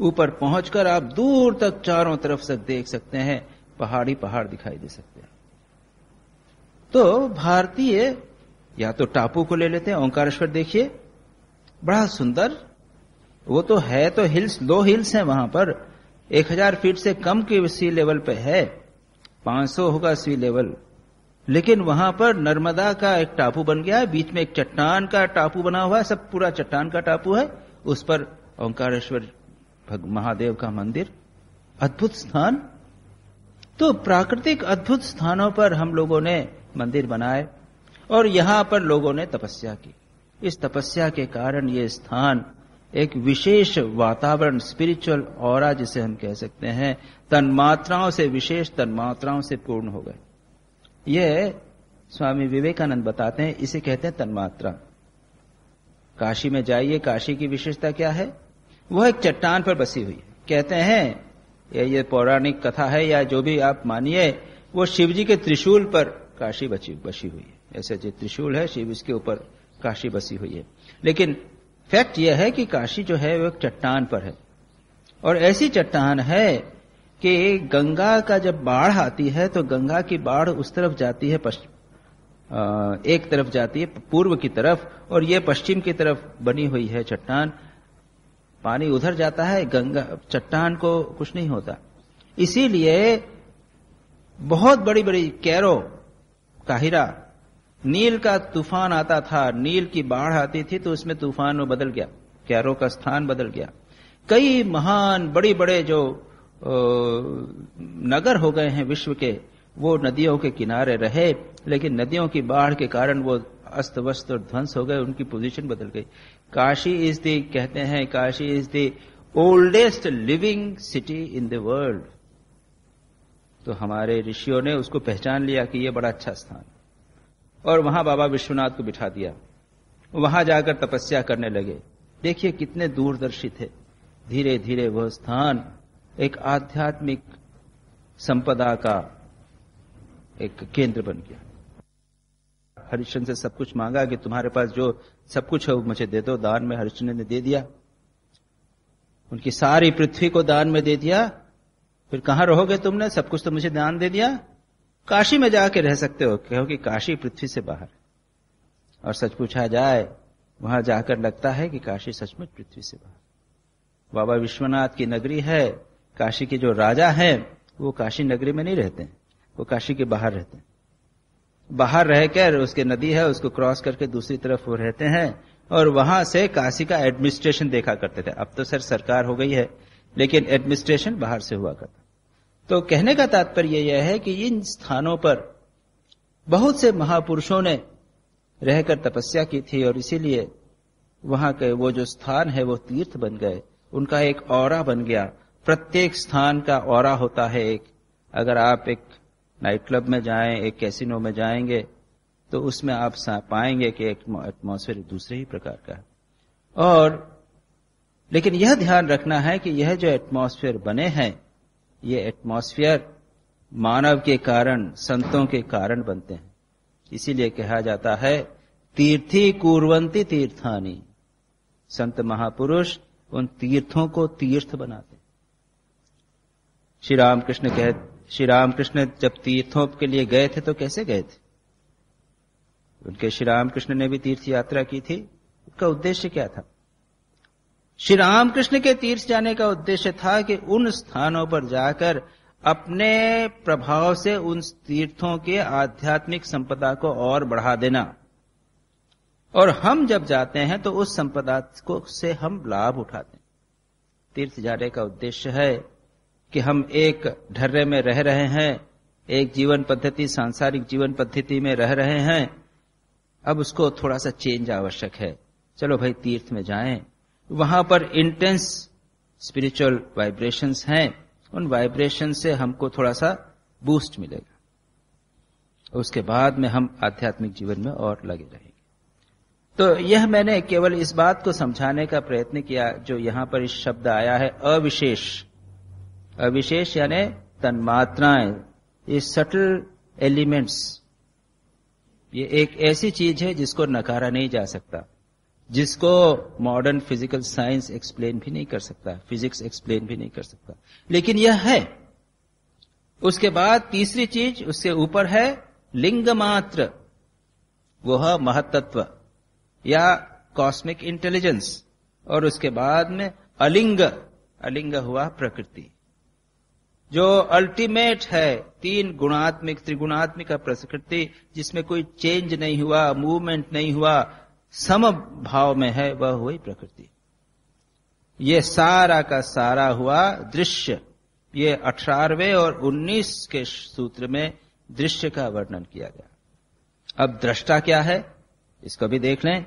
ऊपर पहुंचकर आप दूर तक चारों तरफ़ से देख सकते हैं, पहाड़ी पहाड़ दिखाई दे सकते हैं। तो भारतीय, या तो टापू को ले लेते हैं, ओंकारेश्वर देखिए। बड़ा सुंदर। वो तो है तो हिल्स लो हिल्स है वहाँ पर। एक हज़ार फीट से कम के सी लेवल पे है। 500 होगा सी लेवल। लेकिन वहाँ पर नर्मदा का एक टापू बन गया है। बीच में एक चट्टान का टापू बना हुआ है। सब पूरा चट्टान का टापू है। उस पर ओंकारेश्वर महादेव का मंदिर। अद्भुत स्थान। तो प्राकृतिक अद्भुत स्थानों पर हम लोगों ने मंदिर बनाए और यहाँ पर लोगों ने तपस्या की। इस तपस्या के कारण ये स्थान एक विशेष वातावरण स्पिरिचुअल और जिसे हम कह सकते हैं, तन्मात्राओं से विशेष तन्मात्राओं से पूर्ण हो गए। ये स्वामी विवेकानंद बताते हैं, इसे कहते हैं तन्मात्रा। काशी में जाइए, काशी की विशेषता क्या है? वह एक चट्टान पर बसी हुई कहते हैं, ये ये पौराणिक कथा है, या जो भी आप मानिए, वो शिव जी के त्रिशूल पर काशी बची बसी हुई है। ऐसे जो त्रिशूल है, शिव इसके ऊपर काशी बसी हुई है। लेकिन फैक्ट यह है कि काशी जो है, वो एक चट्टान पर है। और ऐसी चट्टान है कि गंगा का जब बाढ़ आती है तो गंगा की बाढ़ उस तरफ़ जाती है पश्चिम एक तरफ़ जाती है, पूर्व की तरफ़, और ये पश्चिम की तरफ़ बनी हुई है चट्टान। पानी उधर जाता है, गंगा, चट्टान को कुछ नहीं होता। इसीलिए बहुत बड़ी बड़ी कैरो, काहिरा नील का तूफ़ान आता था, नील की बाढ़ आती थी तो उसमें तूफ़ान में बदल गया कैरो का स्थान बदल गया। कई महान बड़े बड़े जो नगर हो गए हैं विश्व के, वो नदियों के किनारे रहे, लेकिन नदियों की बाढ़ के कारण वो अस्त वस्त और ध्वंस हो गए, उनकी पोजीशन बदल गई। काशी इज़ दी कहते हैं, Kashi is the oldest living city in the world तो हमारे ऋषियों ने उसको पहचान लिया कि यह बड़ा अच्छा स्थान और वहाँ बाबा विश्वनाथ को बिठा दिया। वहाँ जाकर तपस्या करने लगे। देखिए कितने दूरदर्शी थे। धीरे धीरे वह स्थान एक आध्यात्मिक संपदा का एक केंद्र बन गया। हरिश्चंद्र से सब कुछ मांगा कि तुम्हारे पास जो सब कुछ है वो मुझे दे दो, दान में हरिश्चंद्र ने दे दिया। उनकी सारी पृथ्वी को दान में दे दिया। फिर कहाँ रहोगे तुमने? सब कुछ तो मुझे दान दे दिया। काशी में जाके रह सकते हो, क्योंकि काशी पृथ्वी से बाहर और सच पूछा जाए, वहाँ जाकर लगता है कि काशी सचमुच पृथ्वी से बाहर बाबा विश्वनाथ की नगरी है, काशी के जो राजा हैं, वो काशी नगरी में नहीं रहते हैं, वो काशी के बाहर रहते हैं। बाहर रहकर उसके नदी है, उसको क्रॉस करके दूसरी तरफ़ वो रहते हैं, और वहाँ से काशी का एडमिनिस्ट्रेशन देखा करते थे। अब तो सर सरकार हो गई है, लेकिन एडमिनिस्ट्रेशन बाहर से हुआ करता तो कहने का तात्पर्य यह है कि इन स्थानों पर बहुत से महापुरुषों ने रहकर तपस्या की थी और इसीलिए वहाँ के वो जो स्थान है, वो तीर्थ बन गए। उनका एक और बन गया। प्रत्येक स्थान का और होता है एक। अगर आप एक नाइट क्लब में जाएँ, एक कैसिनो में जाएँगे तो उसमें आप पाएँगे कि एटमॉस्फेयर दूसरे ही प्रकार का है। और लेकिन यह ध्यान रखना है कि यह जो एटमॉस्फेयर बने हैं ये एटमॉस्फेयर मानव के कारण, संतों के कारण बनते हैं। इसीलिए कहा जाता है, तीर्थी कुरवंती तीर्थानी। संत महापुरुष उन तीर्थों को तीर्थ बनाते श्री रामकृष्ण कह, श्री रामकृष्ण जब तीर्थों के लिए गए थे तो कैसे गए थे? उनके श्री रामकृष्ण ने भी तीर्थ यात्रा की थी। उसका उद्देश्य क्या था? श्री रामकृष्ण के तीर्थ जाने का उद्देश्य था कि उन स्थानों पर जाकर अपने प्रभाव से उन तीर्थों के आध्यात्मिक संपदा को और बढ़ा देना। और हम जब जाते हैं तो उस संपदा को से हम लाभ उठाते हैं। तीर्थ जाने का उद्देश्य है कि हम एक ढर्रे में रह रहे हैं, एक जीवन पद्धति, सांसारिक जीवन पद्धति में रह रहे हैं। अब उसको थोड़ा सा चेंज आवश्यक है। चलो भाई, तीर्थ में जाएँ। वहाँ पर इंटेंस स्पिरिचुअल वाइब्रेशंस हैं। उन वाइब्रेशन से हमको थोड़ा सा बूस्ट मिलेगा। उसके बाद में हम आध्यात्मिक जीवन में और लगे रहेंगे। तो यह मैंने केवल इस बात को समझाने का प्रयत्न किया जो यहाँ पर इस शब्द आया है, अविशेष। अविशेष यानी तन्मात्राएँ, ये सटल एलिमेंट्स ये एक ऐसी चीज़ है जिसको नकारा नहीं जा सकता। जिसको मॉडर्न फ़िज़िकल साइंस एक्सप्लेन भी नहीं कर सकता फिजिक्स एक्सप्लेन भी नहीं कर सकता। लेकिन यह है। उसके बाद तीसरी चीज़, उसके ऊपर है लिंग मात्र। वह महतत्व या कॉस्मिक इंटेलिजेंस और उसके बाद में अलिंग। अलिंग हुआ प्रकृति। जो अल्टीमेट है, तीन गुणात्मिक, त्रिगुणात्मिक प्रकृति, जिसमें कोई चेंज नहीं हुआ मूवमेंट नहीं हुआ सम भाव में है, वह हुई प्रकृति। ये सारा का सारा हुआ दृश्य। ये अठारवे और उन्नीस के सूत्र में दृश्य का वर्णन किया गया। अब दृष्टा क्या है, इसको भी देख लें।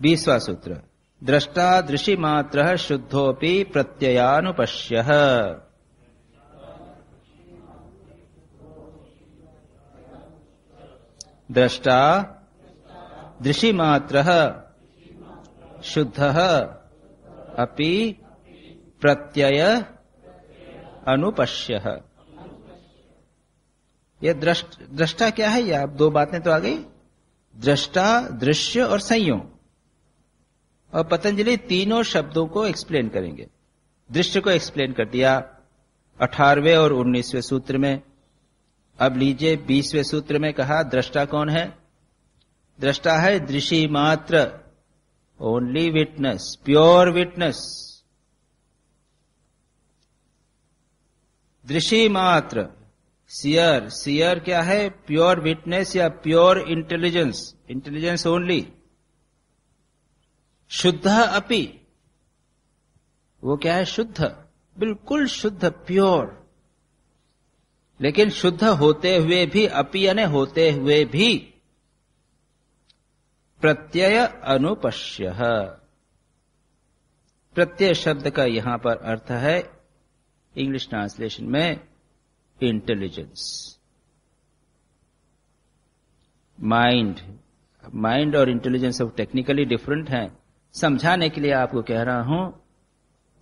बीसवा सूत्र, दृष्टा दृषि मात्र शुद्धोपि प्रत्ययानुपश्य। दृष्टा दृशिमात्र शुद्ध अपि प्रत्यय अनुपश्य। यह दृष्टा क्या है? यह दो बातें तो आ गई। दृष्टा, दृश्य और संयोग। और पतंजलि तीनों शब्दों को एक्सप्लेन करेंगे। दृश्य को एक्सप्लेन कर दिया अठारवे और उन्नीसवें सूत्र में। अब लीजिए बीसवें सूत्र में कहा, दृष्टा कौन है? दृष्टा है दृषि मात्र। ओनली विटनेस प्योर विटनेस दृषि मात्र सियर सियर क्या है? प्योर विटनेस या प्योर इंटेलिजेंस इंटेलिजेंस ओनली शुद्ध अपि, वो क्या है? शुद्ध, बिल्कुल शुद्ध प्योर लेकिन शुद्ध होते हुए भी, अपि यानी होते हुए भी प्रत्यय अनुपश्य। प्रत्यय शब्द का यहाँ पर अर्थ है इंग्लिश ट्रांसलेशन में इंटेलिजेंस माइंड माइंड और इंटेलिजेंस अब टेक्निकली डिफरेंट हैं। समझाने के लिए आपको कह रहा हूँ,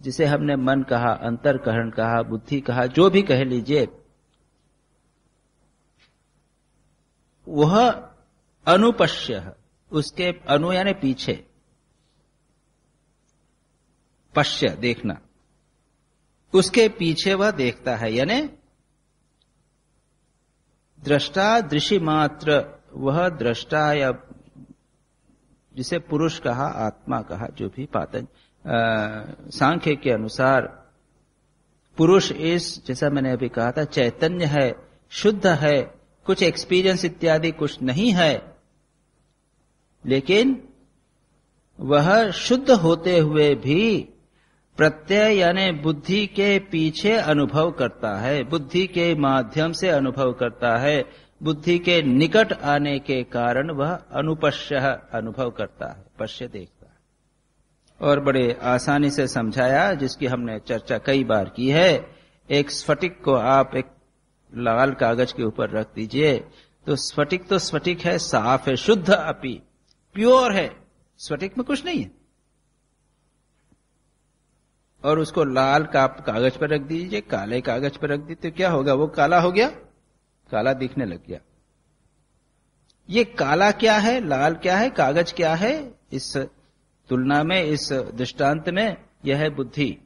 जिसे हमने मन कहा, अंतरकरण कहा, बुद्धि कहा, जो भी कह लीजिए, वह अनुपश्य। है उसके अनु यानी पीछे। पश्य, देखना। उसके पीछे वह देखता है, यानी दृष्टा दृषि मात्र, वह दृष्टा या जिसे पुरुष कहा, आत्मा कहा, जो भी पातन सांख्य के अनुसार पुरुष इस, जैसा मैंने अभी कहा था, चैतन्य है, शुद्ध है, कुछ एक्सपीरियंस इत्यादि कुछ नहीं है लेकिन वह शुद्ध होते हुए भी प्रत्यय यानी बुद्धि के पीछे अनुभव करता है, बुद्धि के माध्यम से अनुभव करता है, बुद्धि के निकट आने के कारण वह अनुपश्य अनुभव करता है, पश्य देखता है। और बड़े आसानी से समझाया, जिसकी हमने चर्चा कई बार की है। एक स्फटिक को आप एक लाल कागज़ के ऊपर रख दीजिए। तो स्फटिक तो स्फटिक है, साफ़ है, शुद्ध अपी। प्योर है। स्फटिक में कुछ नहीं है। और उसको लाल का कागज़ पर रख दीजिए, काले कागज़ पर रख दीजिए तो क्या होगा वो काला हो गया? काला दिखने लग गया। ये काला क्या है? लाल क्या है? कागज़ क्या है? इस तुलना में, इस दृष्टांत में यह है बुद्धि।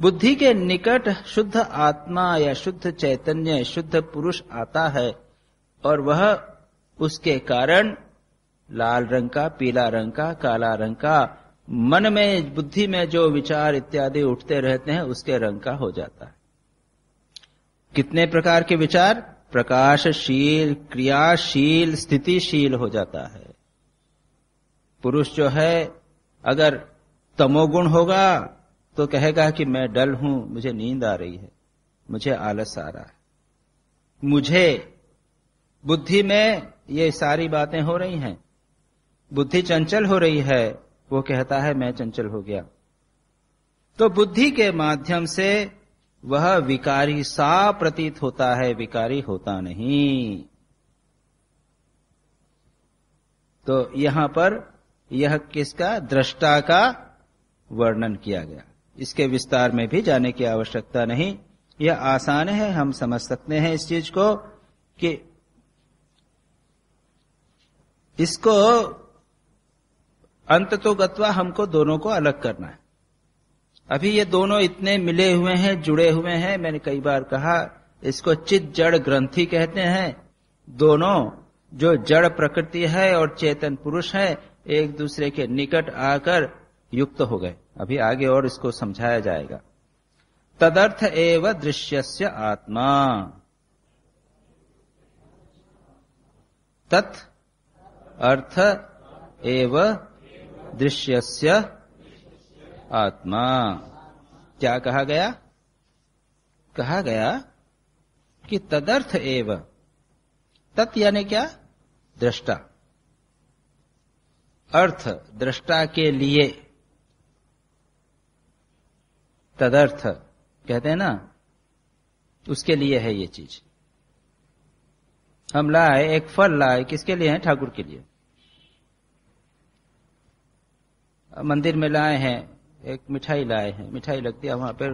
बुद्धि के निकट शुद्ध आत्मा या शुद्ध चैतन्य, शुद्ध पुरुष आता है, और वह उसके कारण लाल रंग का, पीला रंग का, काला रंग का, मन में, बुद्धि में जो विचार इत्यादि उठते रहते हैं, उसके रंग का हो जाता है। कितने प्रकार के विचार? प्रकाशशील, क्रियाशील, स्थितिशील हो जाता है। पुरुष जो है, अगर तमोगुण होगा तो कहेगा कि मैं डल हूँ, मुझे नींद आ रही है, मुझे आलस आ रहा है। मुझे, बुद्धि में ये सारी बातें हो रही हैं बुद्धि चंचल हो रही है, वो कहता है, मैं चंचल हो गया। तो बुद्धि के माध्यम से वह विकारी सा प्रतीत होता है, विकारी होता नहीं। तो यहाँ पर यह किसका, दृष्टा का वर्णन किया गया। इसके विस्तार में भी जाने की आवश्यकता नहीं। यह आसान है, हम समझ सकते हैं इस चीज़ को कि इसको अंत तो गत्वा हमको दोनों को अलग करना है। अभी ये दोनों इतने मिले हुए हैं, जुड़े हुए हैं, मैंने कई बार कहा, इसको चित जड़ ग्रंथि कहते हैं। दोनों जो जड़ प्रकृति है और चेतन पुरुष है, एक दूसरे के निकट आकर युक्त हो गए। अभी आगे और इसको समझाया जाएगा। तदर्थ एव दृश्यस्य आत्मा। तत् अर्थ एव दृश्यस्य आत्मा। क्या कहा गया? कहा गया कि तदर्थ एव। तत् यानी क्या? दृष्टा। अर्थ, दृष्टा के लिए। तदर्थ, कहते हैं ना? उसके लिए है ये चीज़। हम लाए, एक फल लाए, किसके लिए है? ठाकुर के लिए। मंदिर में लाए हैं, एक मिठाई लाए हैं। मिठाई रख दिया, वहाँ पर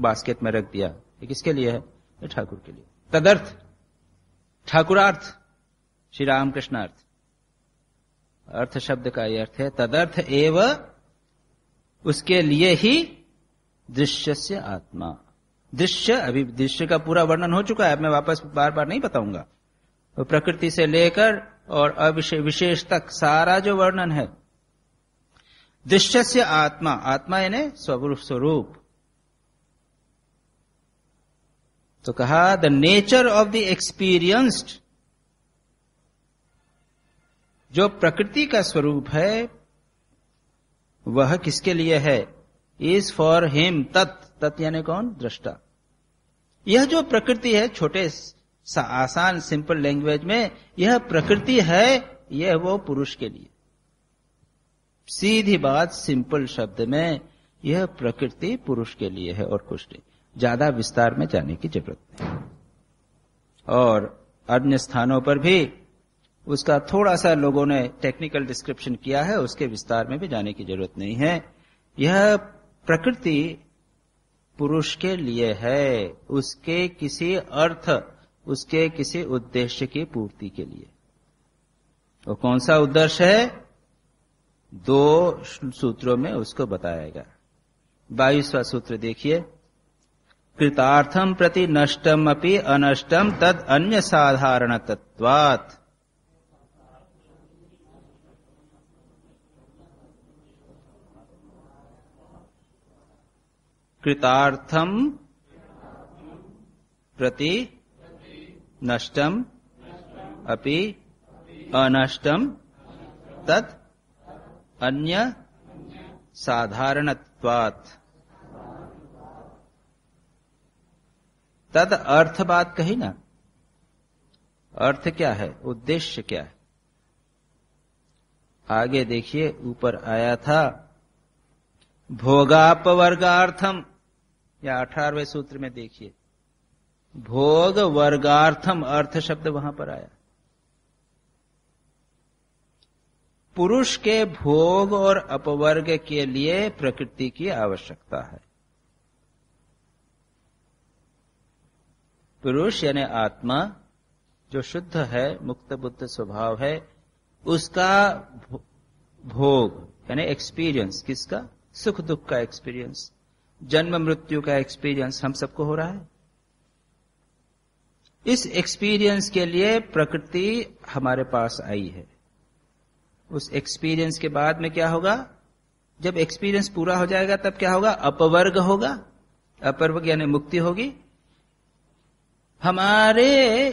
बास्केट में रख दिया। किसके लिए है? ठाकुर के लिए। तदर्थ, ठाकुरार्थ श्री रामकृष्ण अर्थ अर्थ शब्द का यह अर्थ है, तदर्थ एव उसके लिए ही दृश्य से आत्मा। दृश्य, अभी दृश्य का पूरा वर्णन हो चुका है मैं वापस बार बार नहीं बताऊँगा। प्रकृति से लेकर और अविशेष तक सारा जो वर्णन है दृश्य से आत्मा आत्मा यानी स्वरूप स्वरूप। तो कहा the nature of the experienced जो प्रकृति का स्वरूप है, वह किसके लिए है? इज़ फॉर हिम तत्। तत् यानी कौन? दृष्टा। यह जो प्रकृति है, छोटे सा, आसान सिंपल लैंग्वेज में, यह प्रकृति है, यह वो पुरुष के लिए। सीधी बात, सिंपल शब्द में, यह प्रकृति पुरुष के लिए है और कुछ नहीं। ज़्यादा विस्तार में जाने की ज़रूरत नहीं। और अन्य स्थानों पर भी उसका थोड़ा सा लोगों ने टेक्निकल डिस्क्रिप्शन किया है, उसके विस्तार में भी जाने की ज़रूरत नहीं है। यह प्रकृति पुरुष के लिए है, उसके किसी अर्थ, उसके किसी उद्देश्य की पूर्ति के लिए। वो कौन सा उद्देश्य है? दो सूत्रों में उसको बताएगा। बाईसवा सूत्र देखिए। कृतार्थम प्रति नष्टम अपनी अनष्टम तद अन्य साधारण तत्वात कृतार्थम प्रति नष्टम अपि अनष्टम तत् अन्य साधारणत्वात्। तद अर्थ बात कही ना। अर्थ क्या है? उद्देश्य क्या है? आगे देखिए, ऊपर आया था, भोगापवर्गार्थम। या अठारहवें सूत्र में देखिए भोग वर्गार्थम अर्थ शब्द वहाँ पर आया। पुरुष के भोग और अपवर्ग के लिए प्रकृति की आवश्यकता है। पुरुष यानी आत्मा जो शुद्ध है, मुक्त बुद्ध स्वभाव है, उसका भोग यानी एक्सपीरियंस किसका? सुख दुख का एक्सपीरियंस जन्म मृत्यु का एक्सपीरियंस हम सबको हो रहा है। इस एक्सपीरियंस के लिए प्रकृति हमारे पास आई है। उस एक्सपीरियंस के बाद में क्या होगा? जब एक्सपीरियंस पूरा हो जाएगा, तब क्या होगा? अपवर्ग होगा। अपवर्ग यानी मुक्ति होगी। हमारे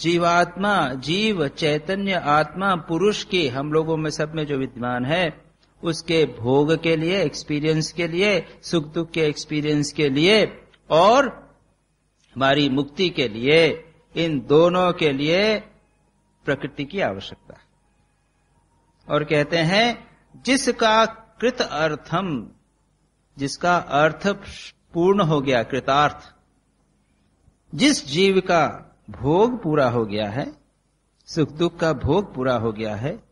जीवात्मा, जीव, चैतन्य, आत्मा, पुरुष की, हम लोगों में सब में जो विद्यमान है, उसके भोग के लिए एक्सपीरियंस के लिए, सुख दुख के एक्सपीरियंस के लिए, और हमारी मुक्ति के लिए, इन दोनों के लिए प्रकृति की आवश्यकता है। और कहते हैं, जिसका कृत अर्थम, जिसका अर्थ पूर्ण हो गया, कृतार्थ, जिस जीव का भोग पूरा हो गया है, सुख दुख का भोग पूरा हो गया है,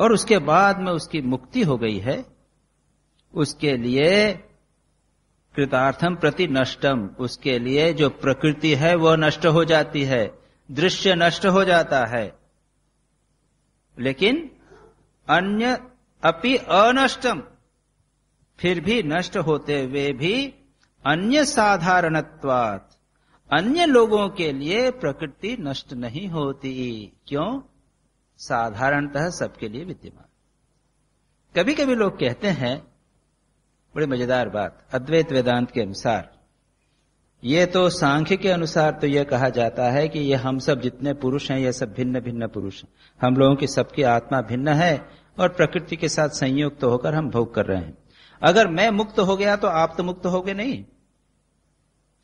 और उसके बाद में उसकी मुक्ति हो गई है, उसके लिए कृतार्थम प्रति नष्टम, उसके लिए जो प्रकृति है, वह नष्ट हो जाती है, दृश्य नष्ट हो जाता है। लेकिन अन्य अपि अनष्टम। फिर भी नष्ट होते हुए भी अन्य साधारणत्वात, अन्य लोगों के लिए प्रकृति नष्ट नहीं होती। क्यों? साधारणतः सबके लिए विद्यमान। कभी कभी लोग कहते हैं, बड़ी मज़ेदार बात, अद्वैत वेदांत के अनुसार, ये तो सांख्य के अनुसार तो यह कहा जाता है कि ये हम सब जितने पुरुष हैं, ये सब भिन्न भिन्न पुरुष हैं। हम लोगों की सबकी आत्मा भिन्न है और प्रकृति के साथ संयुक्त तो होकर हम भोग कर रहे हैं। अगर मैं मुक्त हो गया तो आप तो मुक्त हो गए नहीं।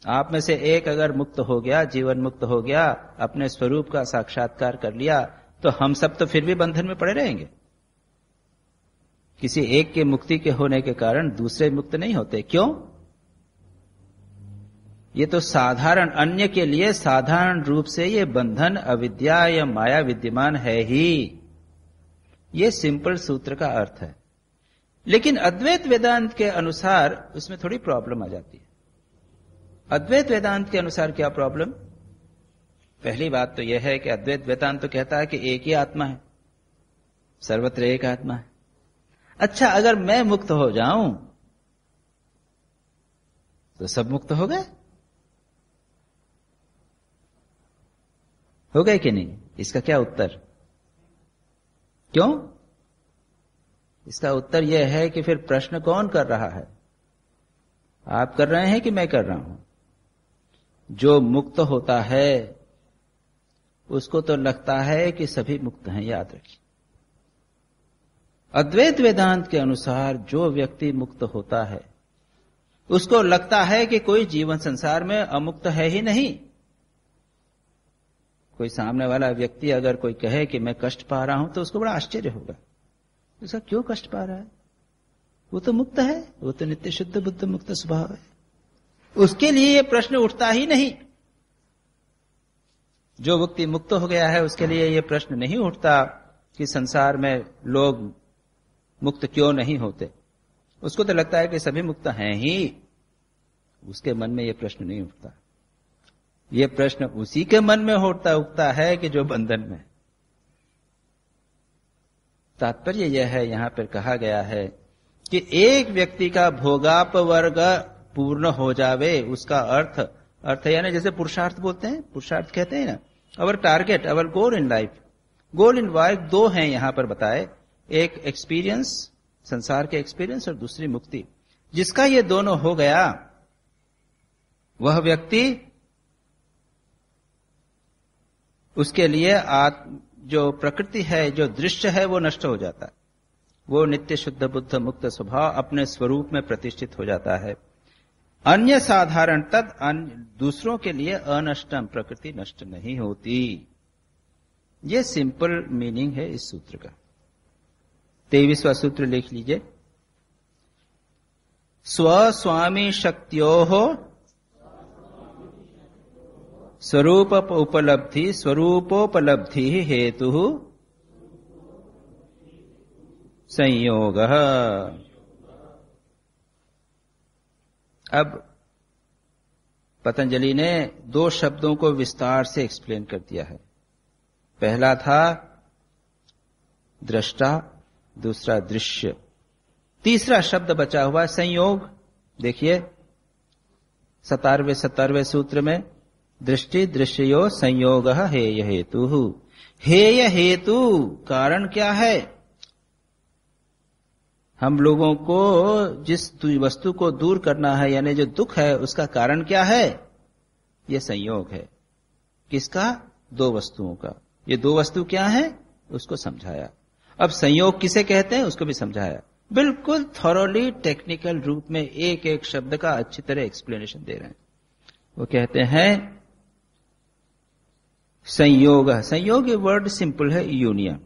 आप में से एक अगर मुक्त हो गया, जीवन मुक्त हो गया, अपने स्वरूप का साक्षात्कार कर लिया तो हम सब तो फिर भी बंधन में पड़े रहेंगे। किसी एक के मुक्ति के होने के कारण दूसरे मुक्त नहीं होते। क्यों? ये तो साधारण अन्य के लिए साधारण रूप से ये बंधन अविद्या या माया विद्यमान है ही। ये सिंपल सूत्र का अर्थ है। लेकिन अद्वैत वेदांत के अनुसार उसमें थोड़ी प्रॉब्लम आ जाती है। अद्वैत वेदांत के अनुसार क्या प्रॉब्लम पहली बात तो यह है कि अद्वैत वेदांत तो कहता है कि एक ही आत्मा है। सर्वत्र एक आत्मा है। अच्छा अगर मैं मुक्त हो जाऊँ तो सब मुक्त हो गए? हो गए कि नहीं? इसका क्या उत्तर? क्यों? इसका उत्तर यह है कि फिर प्रश्न कौन कर रहा है? आप कर रहे हैं कि मैं कर रहा हूँ? जो मुक्त होता है, उसको तो लगता है कि सभी मुक्त हैं, याद रखिए। अद्वैत वेदांत के अनुसार जो व्यक्ति मुक्त होता है, उसको लगता है कि कोई जीवन संसार में अमुक्त है ही नहीं। कोई सामने वाला व्यक्ति अगर कोई कहे कि मैं कष्ट पा रहा हूँ तो उसको बड़ा आश्चर्य होगा। उसका क्यों कष्ट पा रहा है? वो तो मुक्त है, वो तो नित्य शुद्ध बुद्ध मुक्त स्वभाव है। उसके लिए ये प्रश्न उठता ही नहीं। जो व्यक्ति मुक्त हो गया है, उसके लिए यह प्रश्न नहीं उठता कि संसार में लोग मुक्त क्यों नहीं होते। उसको तो लगता है कि सभी मुक्त हैं ही। उसके मन में यह प्रश्न नहीं उठता। यह प्रश्न उसी के मन में होता उठता है कि जो बंधन में। तात्पर्य यह है, यहाँ पर कहा गया है कि एक व्यक्ति का भोगाप वर्ग पूर्ण हो जावे, उसका अर्थ अर्थ यानी जैसे पुरुषार्थ बोलते हैं, पुरुषार्थ कहते हैं ना our target our goal in life goal in life दो हैं यहाँ पर बताए, एक एक्सपीरियंस संसार के एक्सपीरियंस और दूसरी मुक्ति। जिसका ये दोनों हो गया, वह व्यक्ति उसके लिए आत्म जो प्रकृति है, जो दृश्य है, वो नष्ट हो जाता है। वो नित्य शुद्ध, बुद्ध मुक्त स्वभाव अपने स्वरूप में प्रतिष्ठित हो जाता है। अन्य साधारण तद दूसरों के लिए अनष्टम प्रकृति नष्ट नहीं होती। ये सिंपल मीनिंग है इस सूत्र का। तेईसवा सूत्र लिख लीजिए। स्वस्वामी शक्तियो स्वरूप उपलब्धि स्वरूपोपलब्धि हेतु संयोग। अब पतंजलि ने दो शब्दों को विस्तार से एक्सप्लेन कर दिया है। पहला था दृष्टा, दूसरा दृश्य। तीसरा शब्द बचा हुआ संयोग। देखिए, सतारवे सतारवे सूत्र में दृष्टि दृश्यो संयोग हेय हेतु। हेय हेतु कारण क्या है? हम लोगों को जिस वस्तु को दूर करना है, यानी जो दुख है, उसका कारण क्या है? यह संयोग है। किसका? दो वस्तुओं का। ये दो वस्तु क्या है? उसको समझाया। अब संयोग किसे कहते हैं? उसको भी समझाया। बिल्कुल थॉरोली टेक्निकल रूप में एक एक शब्द का अच्छी तरह एक्सप्लेनेशन दे रहे हैं। वो कहते हैं संयोग संयोग वर्ड सिंपल है यूनियन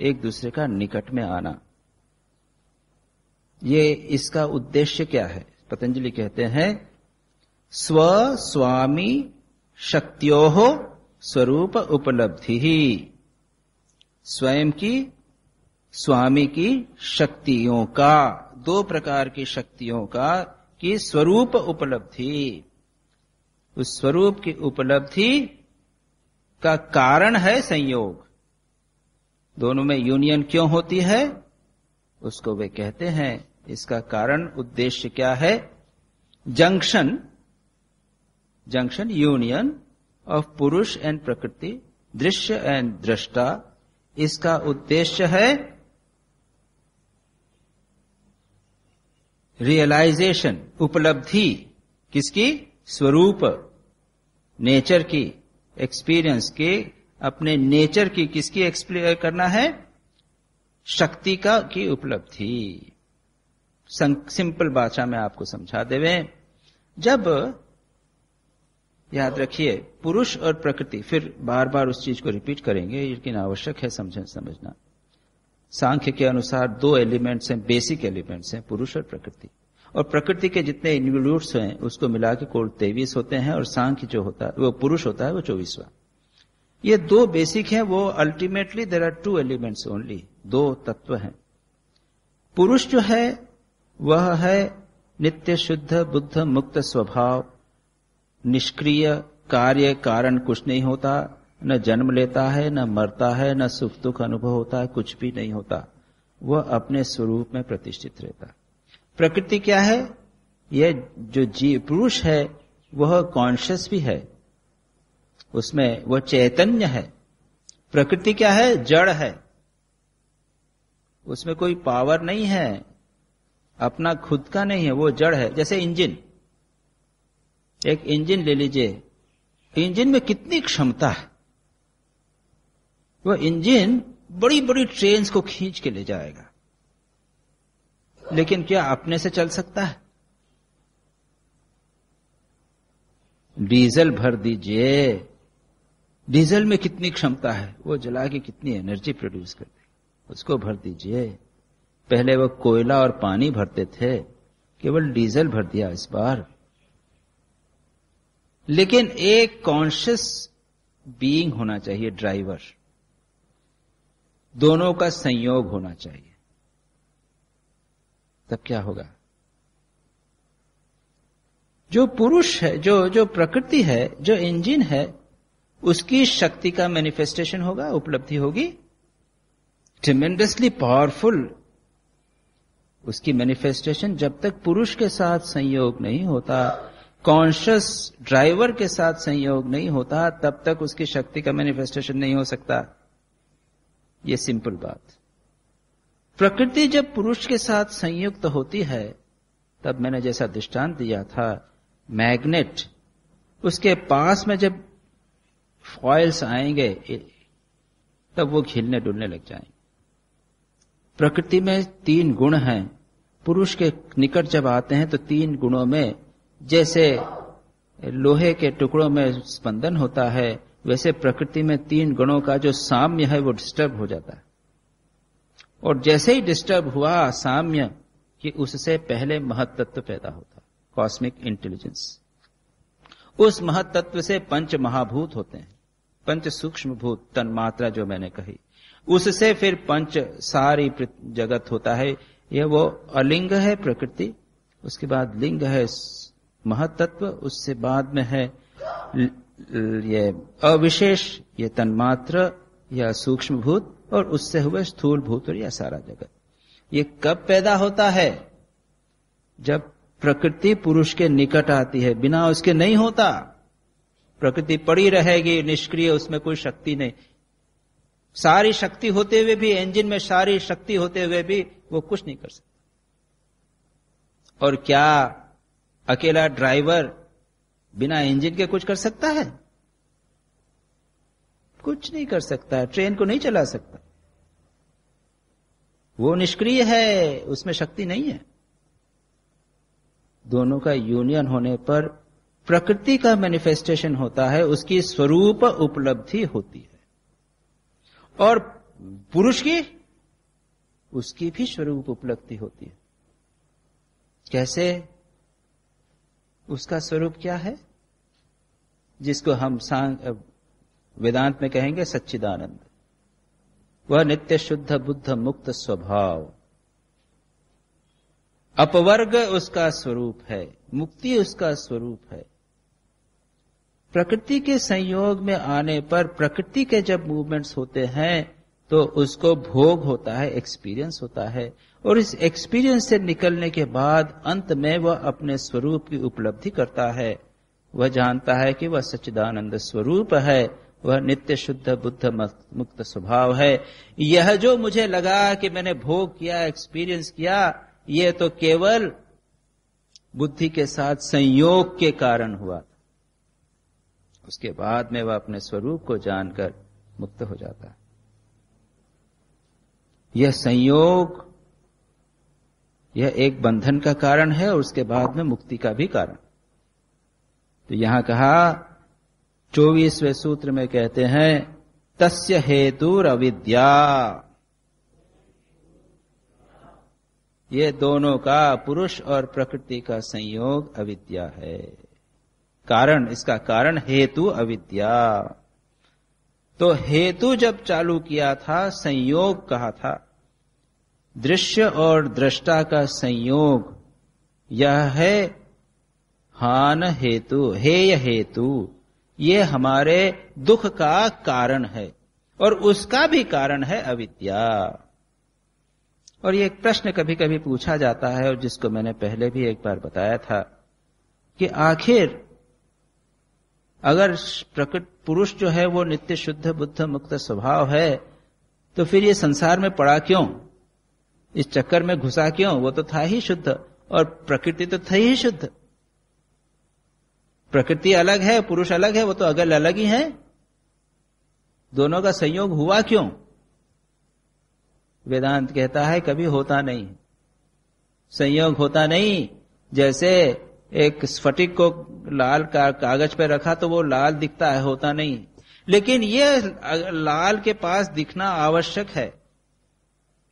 एक दूसरे का निकट में आना। ये इसका उद्देश्य क्या है? पतंजलि कहते हैं, स्व स्वामी शक्तियो स्वरूप उपलब्धि। ही स्वयं की, स्वामी की शक्तियों का, दो प्रकार की शक्तियों का, की स्वरूप उपलब्धि। उस स्वरूप की उपलब्धि का कारण है संयोग। दोनों में यूनियन क्यों होती है? उसको वे कहते हैं, इसका कारण उद्देश्य क्या है? जंक्शन जंक्शन यूनियन ऑफ़ पुरुष एंड प्रकृति, दृश्य एंड दृष्टा, इसका उद्देश्य है रियलाइजेशन उपलब्धि, किसकी? स्वरूप नेचर की। एक्सपीरियंस के, अपने नेचर की किसकी एक्सप्लेयर करना है? शक्ति का की उपलब्धि। सिंपल भाषा में आपको समझा देवे। जब, याद रखिए, पुरुष और प्रकृति, फिर बार बार उस चीज़ को रिपीट करेंगे, लेकिन आवश्यक है समझ, समझना। सांख्य के अनुसार दो एलिमेंट्स हैं बेसिक एलिमेंट्स हैं, पुरुष और प्रकृति। और प्रकृति के जितने इन्वल्यूट्स हैं, उसको मिला के कोल तेईस होते हैं और सांख्य जो होता है, वो पुरुष होता है, वो चौबीसवा। ये दो बेसिक हैं, वो ultimately there are two elements only दो तत्व हैं। पुरुष जो है, वह है नित्य शुद्ध, बुद्ध मुक्त स्वभाव, निष्क्रिय, कार्य, कारण कुछ नहीं होता, न जन्म लेता है, न मरता है, न सुख दुख अनुभव होता है, कुछ भी नहीं होता। वह अपने स्वरूप में प्रतिष्ठित रहता प्रकृति क्या है? यह जो जीव पुरुष है, वह कॉन्शियस भी है। उसमें वह चैतन्य है। प्रकृति क्या है? जड़ है। उसमें कोई पावर नहीं है। अपना खुद का नहीं है, वो जड़ है। जैसे इंजन। एक इंजन ले लीजिए। इंजन में कितनी क्षमता है? वह इंजन बड़ी बड़ी ट्रेन को खींच के ले जाएगा। लेकिन क्या अपने से चल सकता है? डीजल भर दीजिए। डीजल में कितनी क्षमता है? वो जला के कितनी एनर्जी प्रोड्यूस करते उसको भर दीजिए। पहले वो कोयला और पानी भरते थे। केवल डीजल भर दिया इस बार। लेकिन एक कॉन्शियस बीइंग होना चाहिए ड्राइवर दोनों का संयोग होना चाहिए। तब क्या होगा? जो पुरुष है, जो जो प्रकृति है, जो इंजन है, उसकी शक्ति का मैनिफेस्टेशन होगा, उपलब्धि होगी। ट्रिमेंडसली पावरफुल उसकी मैनिफेस्टेशन जब तक पुरुष के साथ संयोग नहीं होता कॉन्शियस ड्राइवर के साथ संयोग नहीं होता, तब तक उसकी शक्ति का मैनिफेस्टेशन नहीं हो सकता। यह सिंपल बात। प्रकृति जब पुरुष के साथ संयुक्त होती है, तब मैंने जैसा दृष्टांत दिया था, मैग्नेट, उसके पास में जब फॉइल्स आएँगे, तब वो खिलने डुलने लग जाएँगे प्रकृति में तीन गुण हैं। पुरुष के निकट जब आते हैं तो तीन गुणों में, जैसे लोहे के टुकड़ों में स्पंदन होता है, वैसे प्रकृति में तीन गुणों का जो साम्य है, वो डिस्टर्ब हो जाता है। और जैसे ही डिस्टर्ब हुआ साम्य कि उससे पहले महत्त्व पैदा होता कॉस्मिक इंटेलिजेंस उस महत तत्व से पंच महाभूत होते हैं। पंच सूक्ष्म भूत, तन मात्रा जो मैंने कही, उससे फिर पंच सारी जगत होता है। यह वो अलिंग है प्रकृति, उसके बाद लिंग है महतत्व, उससे बाद में है ये अविशेष, ये तन्मात्र या सूक्ष्म भूत और उससे हुए स्थूल भूत और यह सारा जगत। ये कब पैदा होता है? जब प्रकृति पुरुष के निकट आती है, बिना उसके नहीं होता। प्रकृति पड़ी रहेगी, निष्क्रिय, उसमें कोई शक्ति नहीं। सारी शक्ति होते हुए भी इंजन में सारी शक्ति होते हुए भी वो कुछ नहीं कर सकता। और क्या अकेला ड्राइवर बिना इंजन के कुछ कर सकता है? कुछ नहीं कर सकता, ट्रेन को नहीं चला सकता। वो निष्क्रिय है, उसमें शक्ति नहीं है। दोनों का यूनियन होने पर प्रकृति का मैनिफेस्टेशन होता है, उसकी स्वरूप उपलब्धि होती है। और पुरुष की, उसकी भी स्वरूप उपलब्धि होती है। कैसे? उसका स्वरूप क्या है? जिसको हम वेदांत में कहेंगे सच्चिदानंद। वह नित्य शुद्ध बुद्ध मुक्त स्वभाव। अपवर्ग उसका स्वरूप है, मुक्ति उसका स्वरूप है। प्रकृति के संयोग में आने पर प्रकृति के जब मूवमेंट्स होते हैं तो उसको भोग होता है एक्सपीरियंस होता है। और इस एक्सपीरियंस से निकलने के बाद अंत में वह अपने स्वरूप की उपलब्धि करता है। वह जानता है कि वह सच्चिदानंद स्वरूप है। वह नित्य शुद्ध बुद्ध मुक्त स्वभाव है। यह जो मुझे लगा कि मैंने भोग किया एक्सपीरियंस किया यह तो केवल बुद्धि के साथ संयोग के कारण हुआ। उसके बाद में वह अपने स्वरूप को जानकर मुक्त हो जाता। है यह संयोग, यह एक बंधन का कारण है और उसके बाद में मुक्ति का भी कारण। तो यहाँ कहा चौबीसवें सूत्र में कहते हैं, तस्य हेतु अविद्या ये दोनों का पुरुष और प्रकृति का संयोग अविद्या है। कारण, इसका कारण हेतु अविद्या। तो हेतु जब चालू किया था, संयोग कहा था। दृश्य और दृष्टा का संयोग, यह है हान हेतु, हेय हेतु। ये हमारे दुख का कारण है और उसका भी कारण है अविद्या। और ये एक प्रश्न कभी कभी पूछा जाता है और जिसको मैंने पहले भी एक बार बताया था कि आखिर अगर प्रकट पुरुष जो है वो नित्य शुद्ध, बुद्ध, मुक्त स्वभाव है तो फिर ये संसार में पड़ा क्यों? इस चक्कर में घुसा क्यों? वो तो था ही शुद्ध और प्रकृति तो थी ही शुद्ध। प्रकृति अलग है, पुरुष अलग है, वो तो अगल अलग ही है। दोनों का संयोग हुआ क्यों? वेदांत कहता है, कभी होता नहीं। संयोग होता नहीं। जैसे एक स्फटिक को लाल का कागज़ पर रखा तो वो लाल दिखता है, होता नहीं। लेकिन ये लाल के पास दिखना आवश्यक है।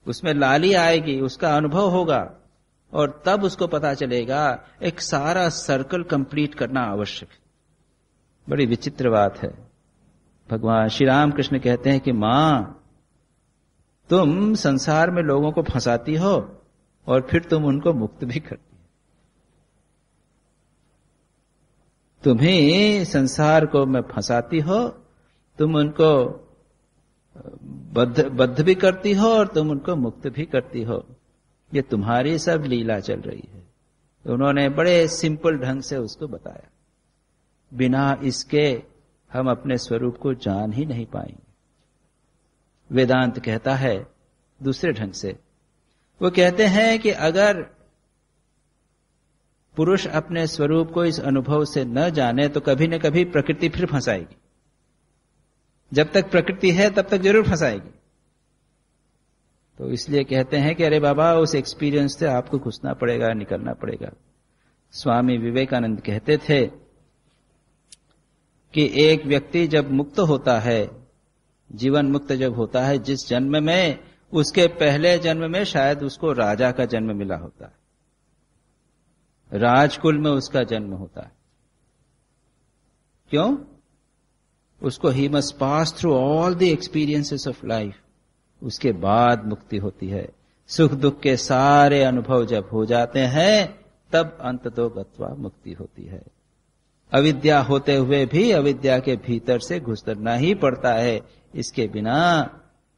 उसमें लाली आएगी, उसका अनुभव होगा। और तब उसको पता चलेगा, एक सारा सर्कल कंप्लीट करना आवश्यक बड़ी विचित्र बात है। भगवान श्री राम कृष्ण कहते हैं कि माँ, तुम संसार में लोगों को फंसाती हो और फिर तुम उनको मुक्त भी करती हो। तुम्हें संसार को मैं फंसाती हो, तुम उनको बद्ध बद्ध भी करती हो और तुम उनको मुक्त भी करती हो। ये तुम्हारी सब लीला चल रही है। तो उन्होंने बड़े सिंपल ढंग से उसको बताया। बिना इसके हम अपने स्वरूप को जान ही नहीं पाएँगे। वेदांत कहता है दूसरे ढंग से, वो कहते हैं कि अगर पुरुष अपने स्वरूप को इस अनुभव से न जाने तो कभी न कभी प्रकृति फिर फंसाएगी। जब तक प्रकृति है तब तक ज़रूर फंसाएगी। तो इसलिए कहते हैं कि अरे बाबा, उस एक्सपीरियंस से आपको घुसना पड़ेगा, निकलना पड़ेगा। स्वामी विवेकानंद कहते थे कि एक व्यक्ति जब मुक्त होता है, जीवन मुक्त जब होता है, जिस जन्म में, उसके पहले जन्म में शायद उसको राजा का जन्म मिला होता है। राजकुल में उसका जन्म होता है। क्यों? उसको ही must pass through all the experiences of life उसके बाद मुक्ति होती है। सुख दुख के सारे अनुभव जब हो जाते हैं तब अंत तो गत्वा मुक्ति होती है। अविद्या होते हुए भी अविद्या के भीतर से घुसरना ही पड़ता है। इसके बिना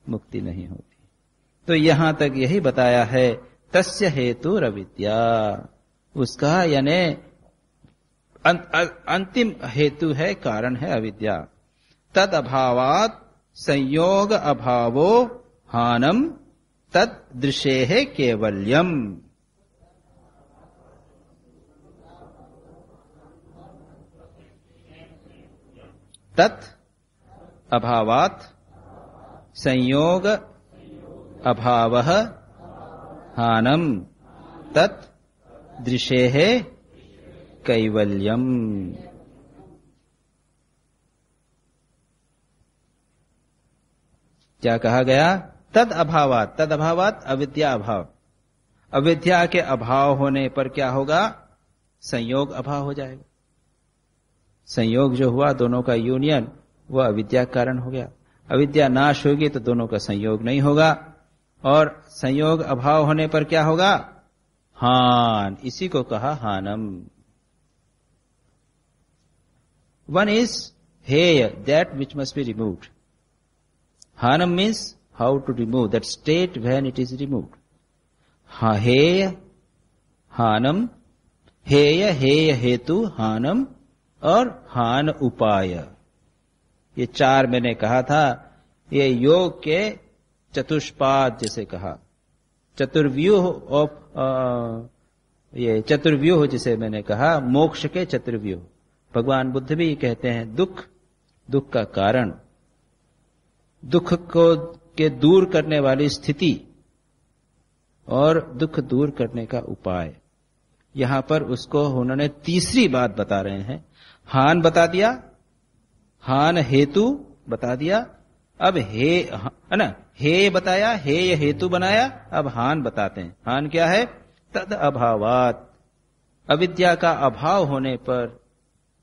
मुक्ति नहीं होती। तो यहाँ तक यही बताया है तस्य हेतु अविद्या उसका यानी अं, अंतिम हेतु है कारण है अविद्या। तद अभावात संयोग अभावो हानम तद दृश्य है केवल्यम। तत् अभावात संयोग अभाव हानम तत् दृश्य है कैवल्यम। क्या कहा गया? तद अभावात तद अभावात अविद्या अभाव। अविद्या के अभाव होने पर क्या होगा? संयोग अभाव हो जाएगा। संयोग जो हुआ, दोनों का यूनियन वह अविद्या कारण हो गया। अविद्या नाश होगी तो दोनों का संयोग नहीं होगा। और संयोग अभाव होने पर क्या होगा? हान, इसी को कहा हानम। One is hey that which must be removed हानम means to remove that state when it is removed हा हेय हानम हेय हेय हेतु हानम और हान उपाय ये चार मैंने कहा था, ये योग के चतुष्पाद जैसे कहा। चतुर्व्यूह ऑफ़ ये चतुर्व्यूह जिसे मैंने कहा, मोक्ष के चतुर्व्यूह। भगवान बुद्ध भी कहते हैं, दुख दुख का कारण। दुख को के दूर करने वाली स्थिति और दुख दूर करने का उपाय। यहाँ पर उसको उन्होंने तीसरी बात बता रहे हैं। हान बता दिया, हान हेतु बता दिया, अब हे, है ना? हे बताया, हे हेतु बनाया, अब हान बताते हैं। हान क्या है? तद अभावात। अविद्या का अभाव होने पर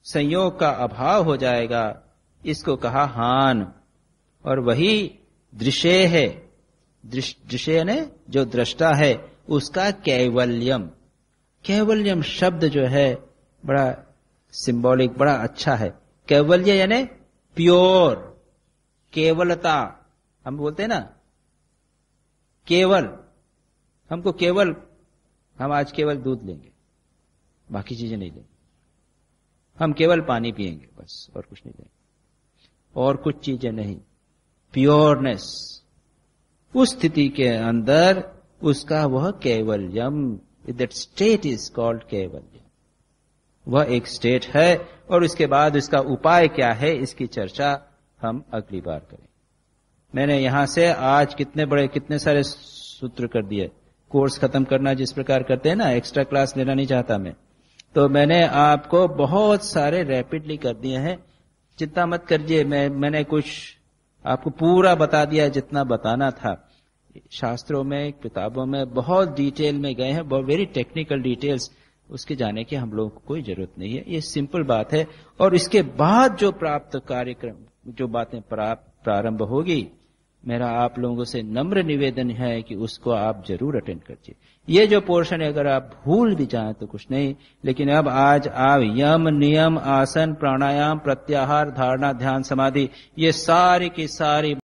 संयोग का अभाव हो जाएगा। इसको कहा हान। और वही दृश्य है। दृश्य ने जो दृष्टा है, उसका कैवल्यम। कैवल्यम शब्द जो है, बड़ा सिंबॉलिक बड़ा अच्छा है। कैवल्य यानी प्योर, केवलता। हम बोलते हैं ना, केवल। हमको केवल, हम आज केवल दूध लेंगे, बाकी चीज़ें नहीं लेंगे। हम केवल पानी पिएँगे बस, और कुछ नहीं लेंगे। और कुछ चीज़ें नहीं। प्योरनेस उस स्थिति के अंदर उसका वह कैवल्यम दैट स्टेट इज़ कॉल्ड कैवल्य वह एक स्टेट है, और उसके बाद इसका उपाय क्या है, इसकी चर्चा हम अगली बार करें। मैंने यहाँ से आज कितने बड़े, कितने सारे सूत्र कर दिए। कोर्स खत्म करना जिस प्रकार करते हैं ना एक्स्ट्रा क्लास लेना नहीं चाहता मैं। तो मैंने आपको बहुत सारे रैपिडली कर दिए हैं। चिंता मत करिए, मैं, मैंने कुछ आपको पूरा बता दिया जितना बताना था। शास्त्रों में, किताबों में, बहुत डिटेल में गए हैं, बहुत वेरी टेक्निकल डिटेल्स उसके जाने की हम लोगों को कोई ज़रूरत नहीं है। ये सिंपल बात है। और इसके बाद जो प्राप्त कार्यक्रम, जो बातें प्रारंभ होगी, मेरा आप लोगों से नम्र निवेदन है कि उसको आप ज़रूर अटेंड करिए ये जो पोर्शन है, अगर आप भूल भी जाए तो कुछ नहीं, लेकिन अब आज आप यम, नियम, आसन, प्राणायाम, प्रत्याहार, धारणा, ध्यान, समाधि, ये सारी की सारी